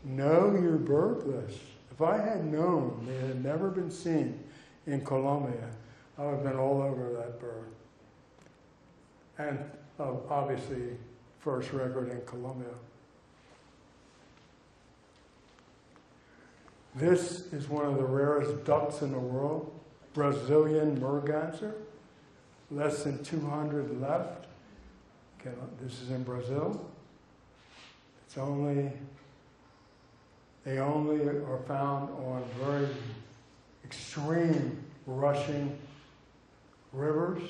Know your bird list. If I had known they had never been seen in Colombia, I would have been all over that bird. And uh, obviously, first record in Colombia. This is one of the rarest ducks in the world, Brazilian merganser. Less than 200 left. Okay, this is in Brazil. It's only, they only are found on very extreme rushing rivers.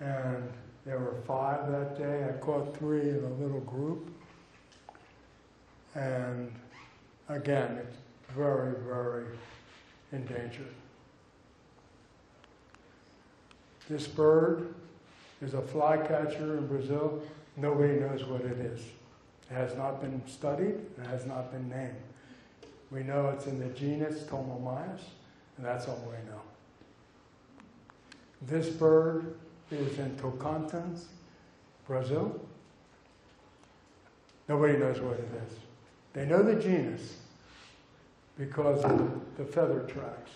And there were five that day. I caught three in a little group. And again, it's very, very endangered. This bird is a flycatcher in Brazil. Nobody knows what it is. It has not been studied, it has not been named. We know it's in the genus Ptolemaios, and that's all we know. This bird is in Tocantins, Brazil. Nobody knows what it is. They know the genus because of the feather tracks,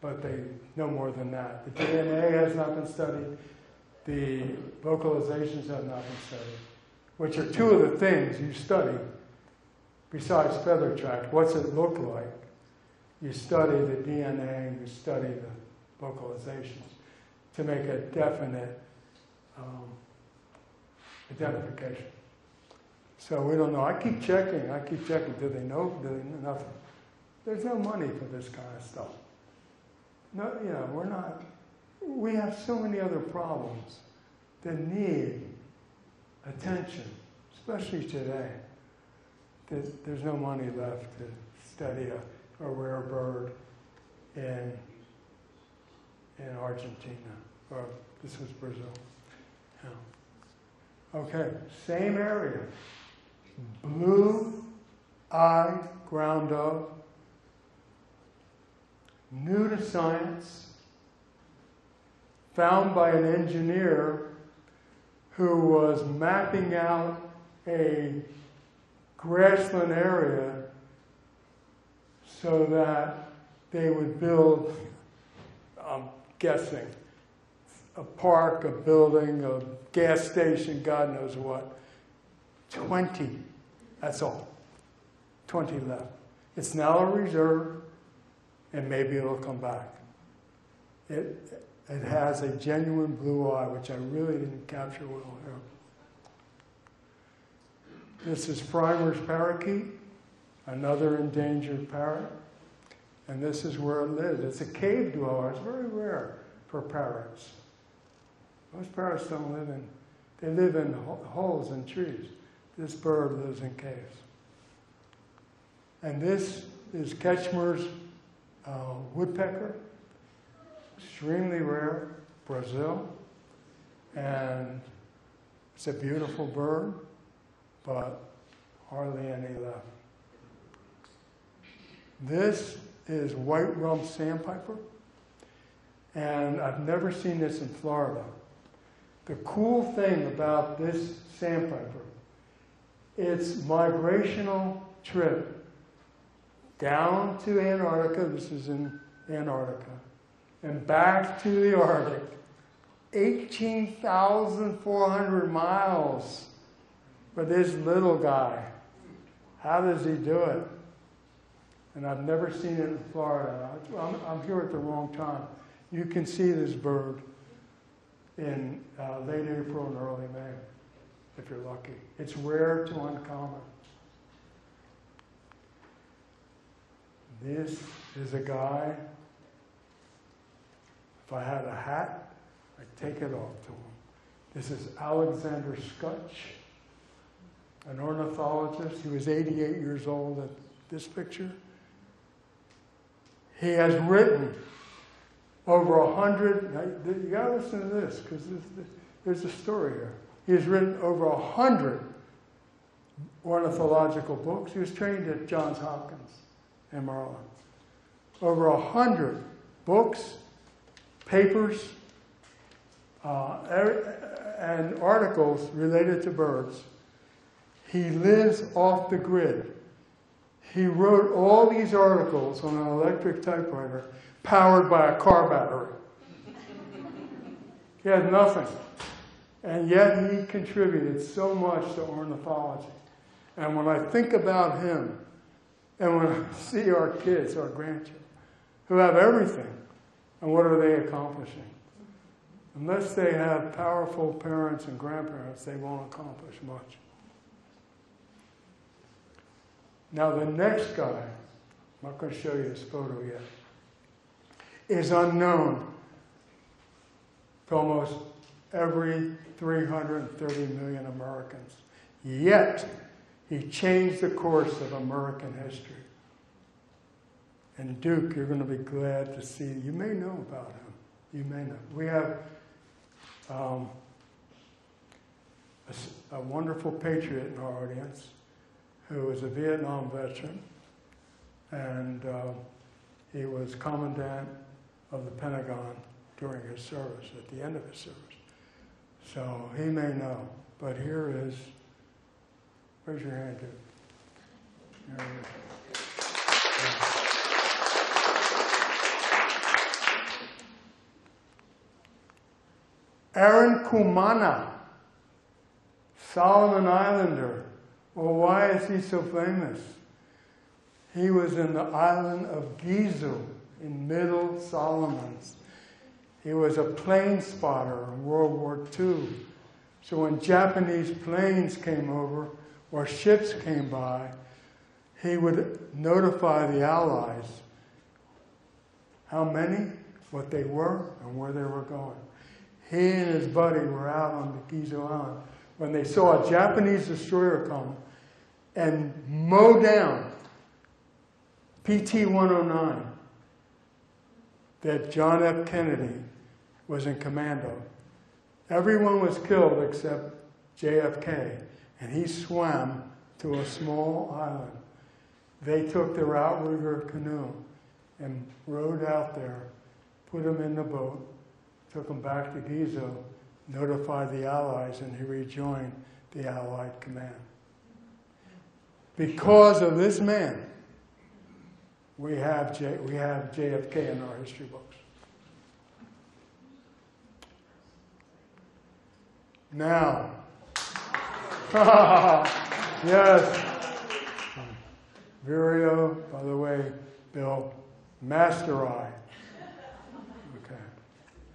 but they know more than that. The DNA has not been studied. The vocalizations have not been studied, which are two of the things you study besides feather track. What's it look like? You study the DNA and you study the vocalizations to make a definite um, identification. So we don't know. I keep checking. I keep checking. Do they know? Do they know nothing? There's no money for this kind of stuff. No, you know, we're not. We have so many other problems that need attention, especially today. That there's no money left to study a, a rare bird in in Argentina, or this was Brazil. Yeah. Okay, same area. Blue eyed ground dove. new to science, found by an engineer who was mapping out a grassland area so that they would build, I'm guessing, a park, a building, a gas station, God knows what. 20, that's all. 20 left. It's now a reserve, and maybe it'll come back. It, it has a genuine blue eye, which I really didn't capture well here. This is Pfrimer's parakeet, another endangered parrot. And this is where it lives. It's a cave dweller. It's very rare for parrots. Most parrots don't live in, they live in holes in trees. This bird lives in caves. And this is Kaempfer's uh, woodpecker, extremely rare, Brazil. And it's a beautiful bird, but hardly any left. This is white rump sandpiper, and I've never seen this in Florida. The cool thing about this sandpiper, its migrational trip down to Antarctica, this is in Antarctica, and back to the Arctic, 18,400 miles for this little guy. How does he do it? And I've never seen it in Florida. I'm, I'm here at the wrong time. You can see this bird in uh, late April and early May, if you're lucky. It's rare to uncommon. This is a guy, if I had a hat, I'd take it off to him. This is Alexander Skutch, an ornithologist. He was 88 years old at this picture. He has written over a hundred, you gotta listen to this, because there's a story here. He has written over a hundred ornithological books. He was trained at Johns Hopkins in Maryland. Over a hundred books, papers, uh, and articles related to birds. He lives off the grid. He wrote all these articles on an electric typewriter powered by a car battery. he had nothing. And yet he contributed so much to ornithology. And when I think about him, and when I see our kids, our grandchildren, who have everything, and what are they accomplishing? Unless they have powerful parents and grandparents, they won't accomplish much. Now, the next guy, I'm not going to show you his photo yet is unknown to almost every 330 million Americans. Yet, he changed the course of American history. And Duke, you're going to be glad to see, you may know about him. You may know. We have um, a, a wonderful patriot in our audience who is a Vietnam veteran, and uh, he was commandant of the Pentagon during his service, at the end of his service. So he may know. But here is, where's your hand, dude? There it is. Eroni Kumana, Solomon Islander. Well, why is he so famous? He was in the island of Gizo in Middle Solomons. He was a plane spotter in World War II. So when Japanese planes came over or ships came by, he would notify the Allies how many, what they were, and where they were going. He and his buddy were out on the Gizo Island when they saw a Japanese destroyer come and mow down PT 109 that John F. Kennedy was in command of. Everyone was killed except JFK, and he swam to a small island. They took their outrigger canoe and rowed out there, put him in the boat, took him back to Gizo, notified the Allies, and he rejoined the Allied command. Because of this man, we have, J, we have JFK in our history books. Now, yes, Vireo, by the way, Bill, masteri.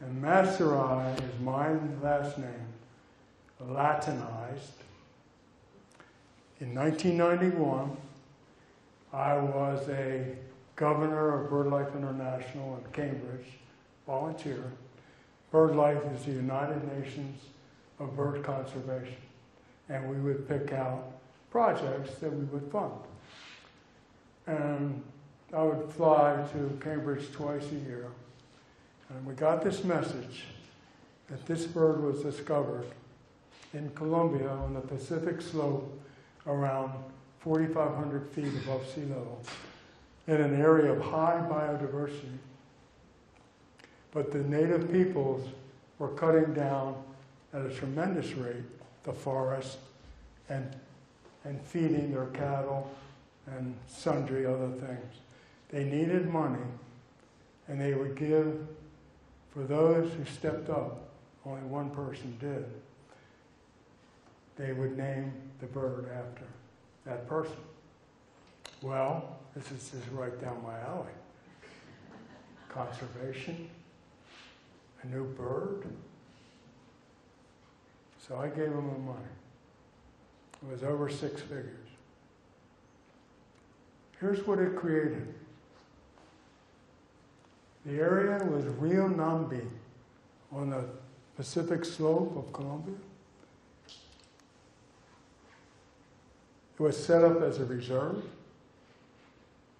And Master is my last name, Latinized. In 1991, I was a governor of BirdLife International in Cambridge, volunteer. BirdLife is the United Nations of Bird Conservation. And we would pick out projects that we would fund. And I would fly to Cambridge twice a year. And we got this message that this bird was discovered in Colombia on the Pacific slope around 4,500 feet above sea level in an area of high biodiversity. But the native peoples were cutting down at a tremendous rate the forest and, and feeding their cattle and sundry other things. They needed money, and they would give, for those who stepped up, only one person did, they would name the bird after that person. Well, this is just right down my alley. Conservation, a new bird. So I gave them the money. It was over six figures. Here's what it created. The area was Rio Nambi on the Pacific slope of Colombia. It was set up as a reserve.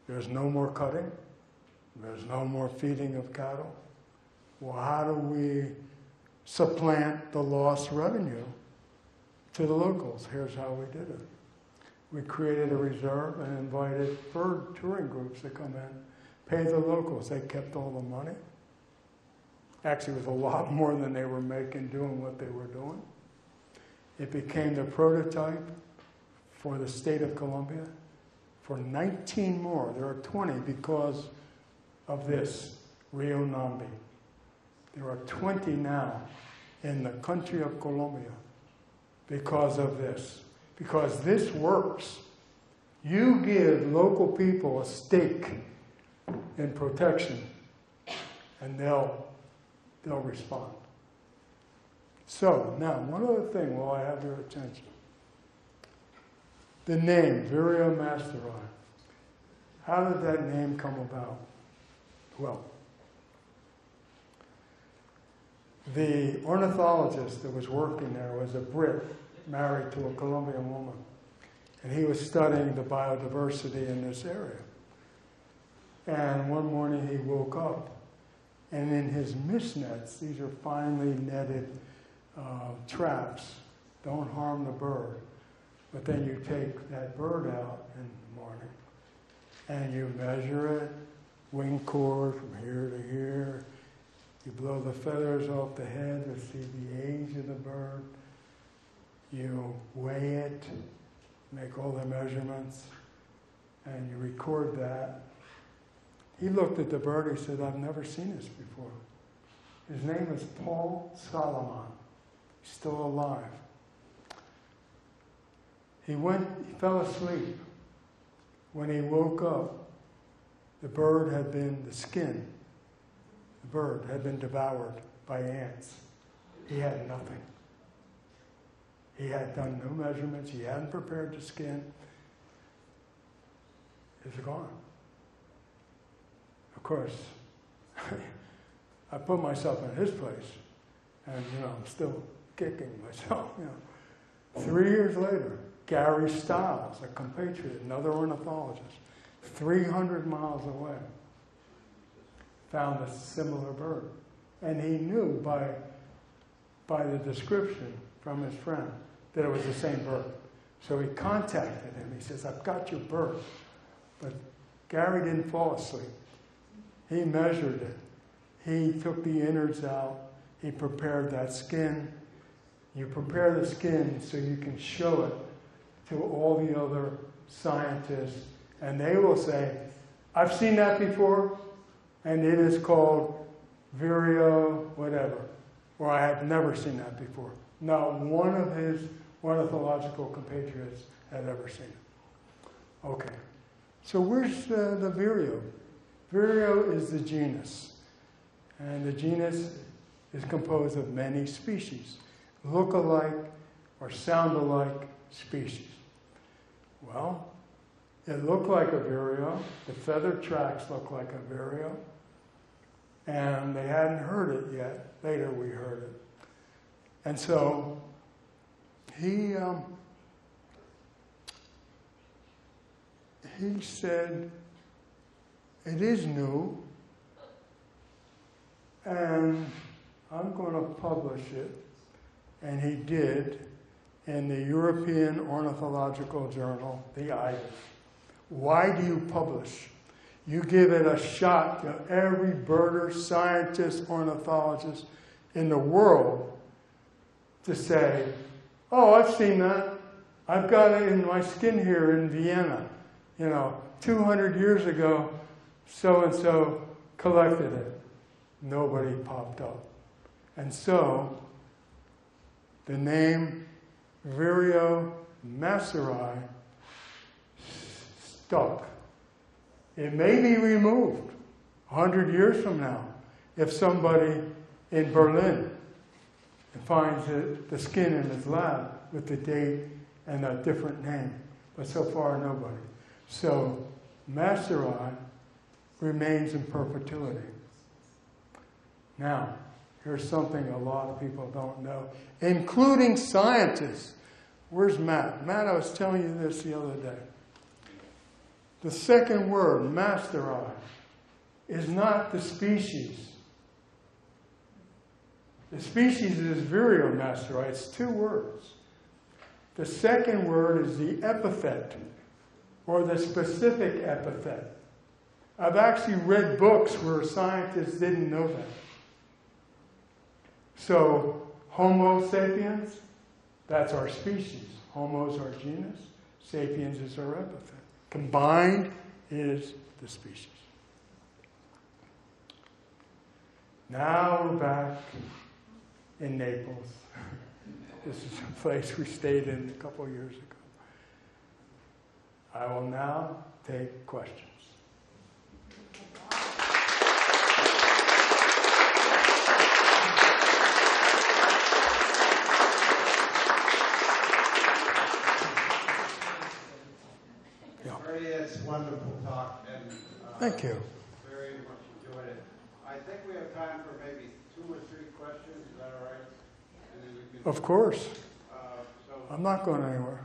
There's no more cutting. There's no more feeding of cattle. Well, how do we supplant the lost revenue to the locals? Here's how we did it. We created a reserve and invited bird touring groups to come in, pay the locals. They kept all the money. Actually, it was a lot more than they were making doing what they were doing. It became the prototype for the state of Colombia for 19 more. There are 20 because of this, Rio Nambi. There are 20 now in the country of Colombia because of this. Because this works. You give local people a stake in protection, and they'll, they'll respond. So, now, one other thing while I have your attention. The name, Vireo masteri. How did that name come about? Well, the ornithologist that was working there was a Brit married to a Colombian woman. And he was studying the biodiversity in this area. And one morning he woke up, and in his mist nets, these are finely netted uh, traps, don't harm the bird. But then you take that bird out in the morning, and you measure it, wing cord from here to here. You blow the feathers off the head to see the age of the bird. You weigh it, make all the measurements, and you record that. He looked at the bird, he said, I've never seen this before. His name is Paul Salaman. He's still alive. He went, he fell asleep. When he woke up, the bird had been, the skin, the bird had been devoured by ants. He had nothing. He had done no measurements, he hadn't prepared the skin. It's gone. Of course, I put myself in his place, and you know, I'm still kicking myself. You know. Three years later, Gary Stiles, a compatriot, another ornithologist, 300 miles away, found a similar bird. And he knew by, by the description from his friend that it was the same bird. So he contacted him. He says, I've got your bird. But Gary didn't fall asleep. He measured it. He took the innards out. He prepared that skin. You prepare the skin so you can show it to all the other scientists, and they will say, I've seen that before, and it is called Vireo, whatever, or I have never seen that before. Not one of his ornithological compatriots had ever seen it. Okay, so where's uh, the Vireo? Vireo is the genus, and the genus is composed of many species, look-alike or sound-alike species. Well, it looked like a vireo. The feather tracks look like a vireo. And they hadn't heard it yet. Later we heard it. And so he, um, he said, it is new, and I'm going to publish it. And he did in the European Ornithological Journal, the Ibis. Why do you publish? You give it a shot to every birder, scientist, ornithologist in the world to say, oh, I've seen that. I've got it in my skin here in Vienna. You know, 200 years ago, so and so collected it. Nobody popped up. And so, the name Vireo masteri stuck. It may be removed 100 years from now if somebody in Berlin finds the skin in his lab with the date and a different name. But so far, nobody. So, masteri remains in perpetuity. Now, here's something a lot of people don't know, including scientists. Where's Matt? Matt, I was telling you this the other day. The second word, masteri, is not the species. The species is vireo masteri. It's two words. The second word is the epithet, or the specific epithet. I've actually read books where scientists didn't know that. So, Homo sapiens, that's our species. Homo is our genus, sapiens is our epithet. Combined is the species. Now we're back in Naples. This is a place we stayed in a couple years ago. I will now take questions. Wonderful talk, and uh, Thank you. very much enjoyed it. I think we have time for maybe two or three questions, is that all right? And then we can, Of course. uh, so, I'm not going anywhere.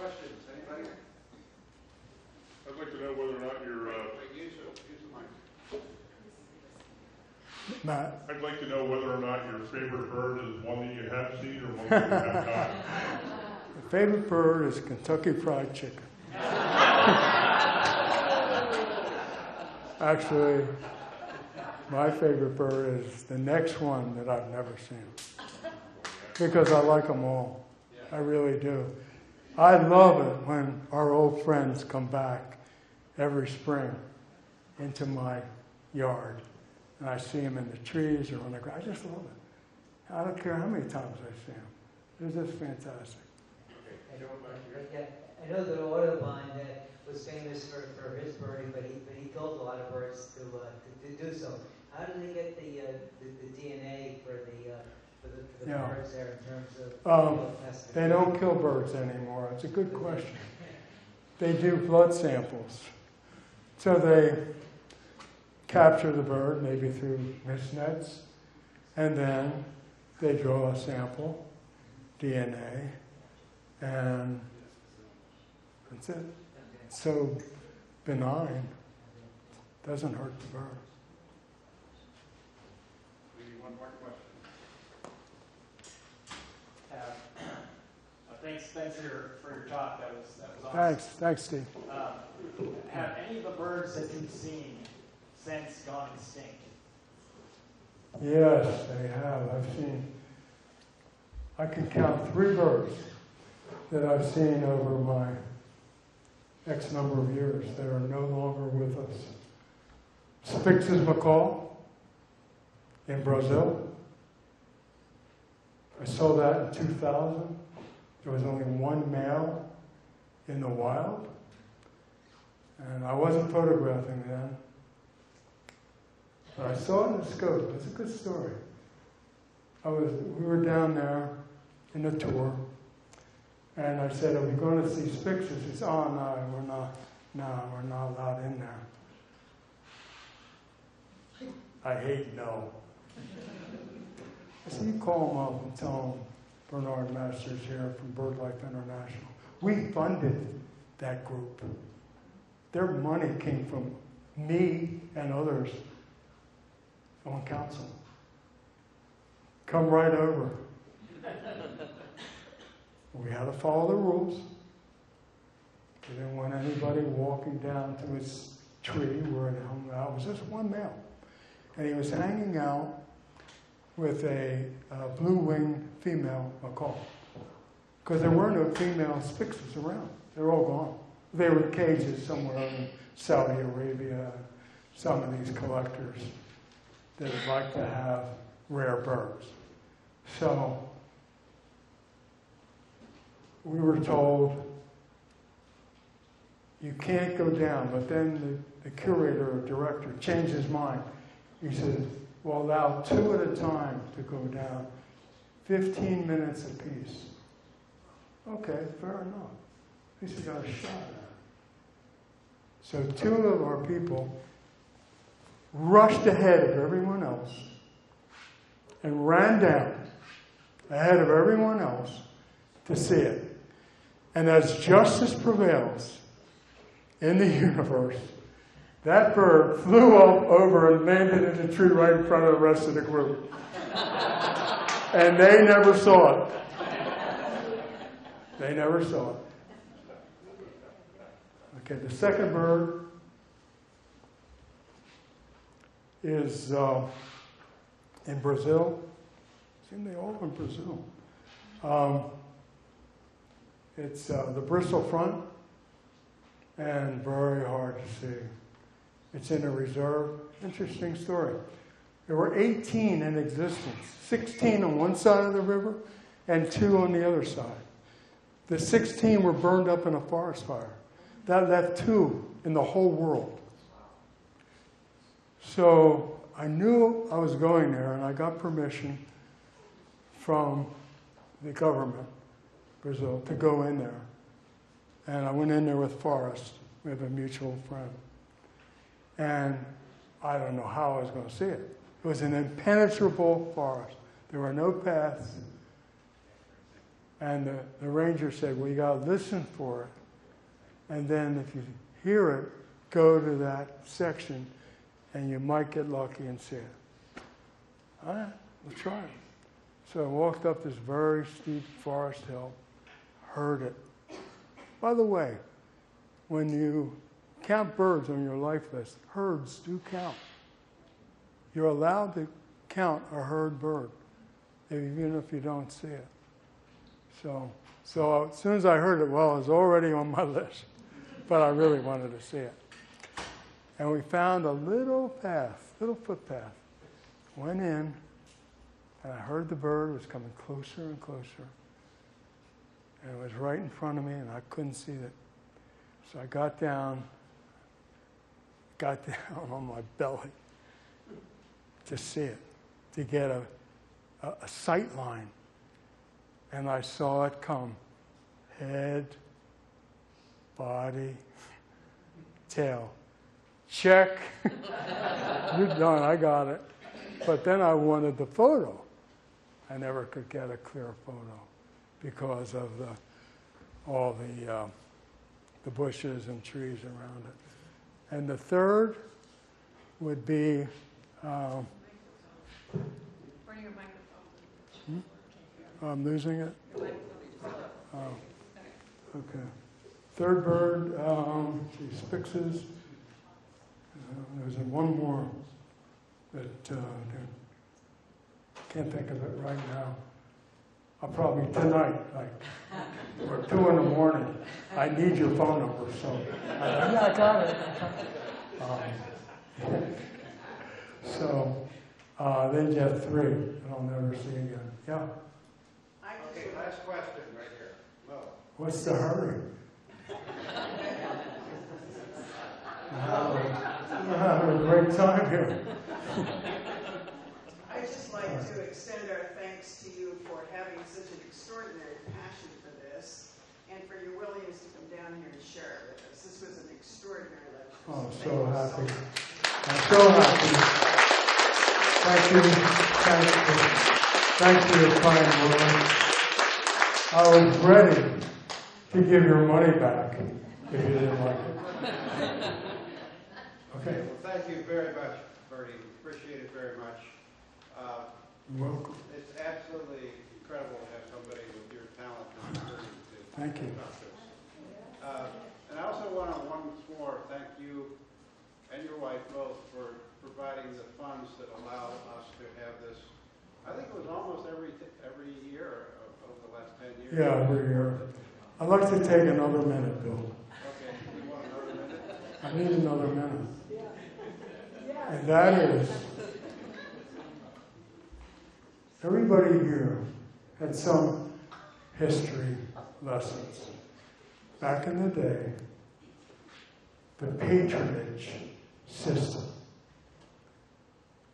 questions, anybody? I'd like to know whether or not your, uh, Use use the mic. Matt, I'd like to know whether or not your favorite bird is one that you have seen or one that you have not. Favorite bird is Kentucky Fried Chicken. Actually, my favorite bird is the next one that I've never seen. Because I like them all. I really do. I love it when our old friends come back every spring into my yard. And I see them in the trees or on the ground. I just love it. I don't care how many times I see them. They're just fantastic. I know, yeah, I know that Audubon uh, was famous for, for his birding, but he, but he killed a lot of birds to, uh, to, to do so. How did they get the, uh, the, the DNA for the, uh, for the, for the Yeah. birds there in terms of? Um, you know, testing? They don't kill birds anymore. It's a good question. They do blood samples. So they capture the bird, maybe through mist nets, and then they draw a sample, DNA, and that's it. So benign, doesn't hurt the bird. One more question. Uh, uh, Thanks, thanks for your, for your talk, that was, that was awesome. Thanks, thanks, Steve. Um, Have any of the birds that you've seen since gone extinct? Yes, they have. I've seen, I can count three birds that I've seen over my X number of years that are no longer with us. Spix's macaw in Brazil. I saw that in 2000. There was only one male in the wild. And I wasn't photographing then. But I saw it in the scope. It's a good story. I was, we were down there in the tour, and I said, "Are we going to see Spixes?" He said, "Oh no, we're not. No, we're not allowed in there." I hate no. I said, "You call them up and tell them Bernard Masters here from BirdLife International. We funded that group. Their money came from me and others on council. Come right over. We had to follow the rules. We didn't want anybody walking down to his tree where it hung out. It was just one male. And he was hanging out with a uh, blue-winged female macaw. Because there were no female spixes around. They're all gone. They were in cages somewhere in Saudi Arabia. Some of these collectors that like to have rare birds. So we were told you can't go down, but then the, the curator or director changed his mind. He said, we'll allow two at a time to go down, 15 minutes apiece. Okay, fair enough. At least we got a shot at. So two of our people rushed ahead of everyone else and ran down ahead of everyone else to see it. And as justice prevails in the universe, that bird flew up over and landed in the tree right in front of the rest of the group. and they never saw it. They never saw it. Okay, the second bird is uh, in Brazil. Seem they all in Brazil. Um, it's uh, the bristle front and very hard to see. It's in a reserve. Interesting story. There were 18 in existence, 16 on one side of the river and two on the other side. The 16 were burned up in a forest fire. That left two in the whole world. So I knew I was going there, and I got permission from the government, Brazil, to go in there. And I went in there with Forrest. We have a mutual friend. And I don't know how I was going to see it. It was an impenetrable forest. There were no paths. And the, the ranger said, Well, you got to listen for it. And then if you hear it, go to that section and you might get lucky and see it. All right, we'll try it. So I walked up this very steep forest hill, heard it. By the way, when you count birds on your life list, herds do count. You're allowed to count a herd bird, even if you don't see it. So, so as soon as I heard it, well, it was already on my list, but I really wanted to see it. And we found a little path, little footpath. Went in, and I heard the bird was coming closer and closer. And it was right in front of me, and I couldn't see it. So I got down, got down on my belly to see it, to get a, a, a sight line. And I saw it come head, body, tail. Check. You're done. I got it. But then I wanted the photo. I never could get a clear photo because of the, all the, uh, the bushes and trees around it. And the third would be um, microphone. I'm losing it? Oh, okay. Third bird, um, geez, Spixes. Uh, there's one more that, uh, can't think of it right now. I'll probably tonight, like, or two in the morning. I need your phone number, so. I, yeah, I got it. Um, so, uh, then you have three and I'll never see again. Yeah, Okay, last question right here. Mo. what's the hurry? We're having- having a great time here. I'd just like to extend our thanks to you for having such an extraordinary passion for this and for your willingness to come down here and share it with us. This was an extraordinary lecture. Oh, I'm Thank so you happy. much. I'm so happy. Thank you, thank you, thank you, your kind words. I was ready to give your money back if you didn't like it. Okay, Well, thank you very much, Bertie. Appreciate it very much. Uh, you're welcome. It's absolutely incredible to have somebody with your talent and to Thank you. talk to us. Uh, And I also want to once more thank you and your wife both for providing the funds that allow us to have this. I think it was almost every, every year of- over the last 10 years. Yeah, every year. I'd like to take another minute, Bill. Okay, you want another minute? I need another minute. And that is, everybody here had some history lessons. Back in the day, the patronage system,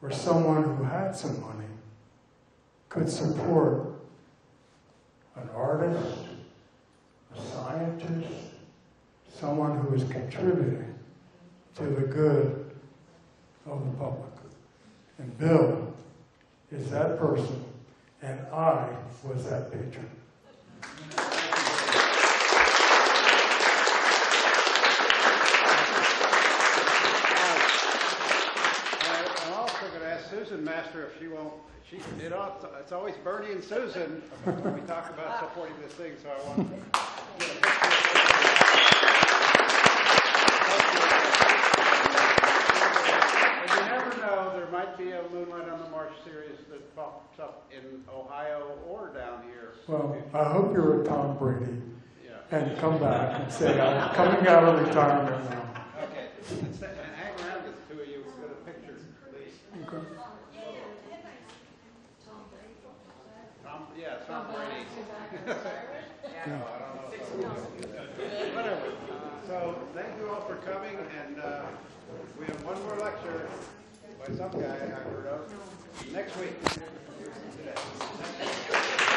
where someone who had some money could support an artist, a scientist, someone who is contributing to the good of the public. And Bill is that person, and I was that patron. Susan Master if she won't, she, know, it's- it's always Bernie and Susan when we talk about supporting this thing, so I want to get a picture. And you never know, there might be a Moonlight on the Marsh series that pops up in Ohio or down here. Well, I hope you're a Tom Brady Yeah. and come back and say, I'm coming out of retirement now. Okay, Let's sta- and hang around with the two of you, get a picture, please. Okay. Tom, yeah, Tom Brady. Yeah. No, I don't know. if I- Whatever. So, thank you all for coming, and uh, we have one more lecture by some guy I heard of next week. Next week.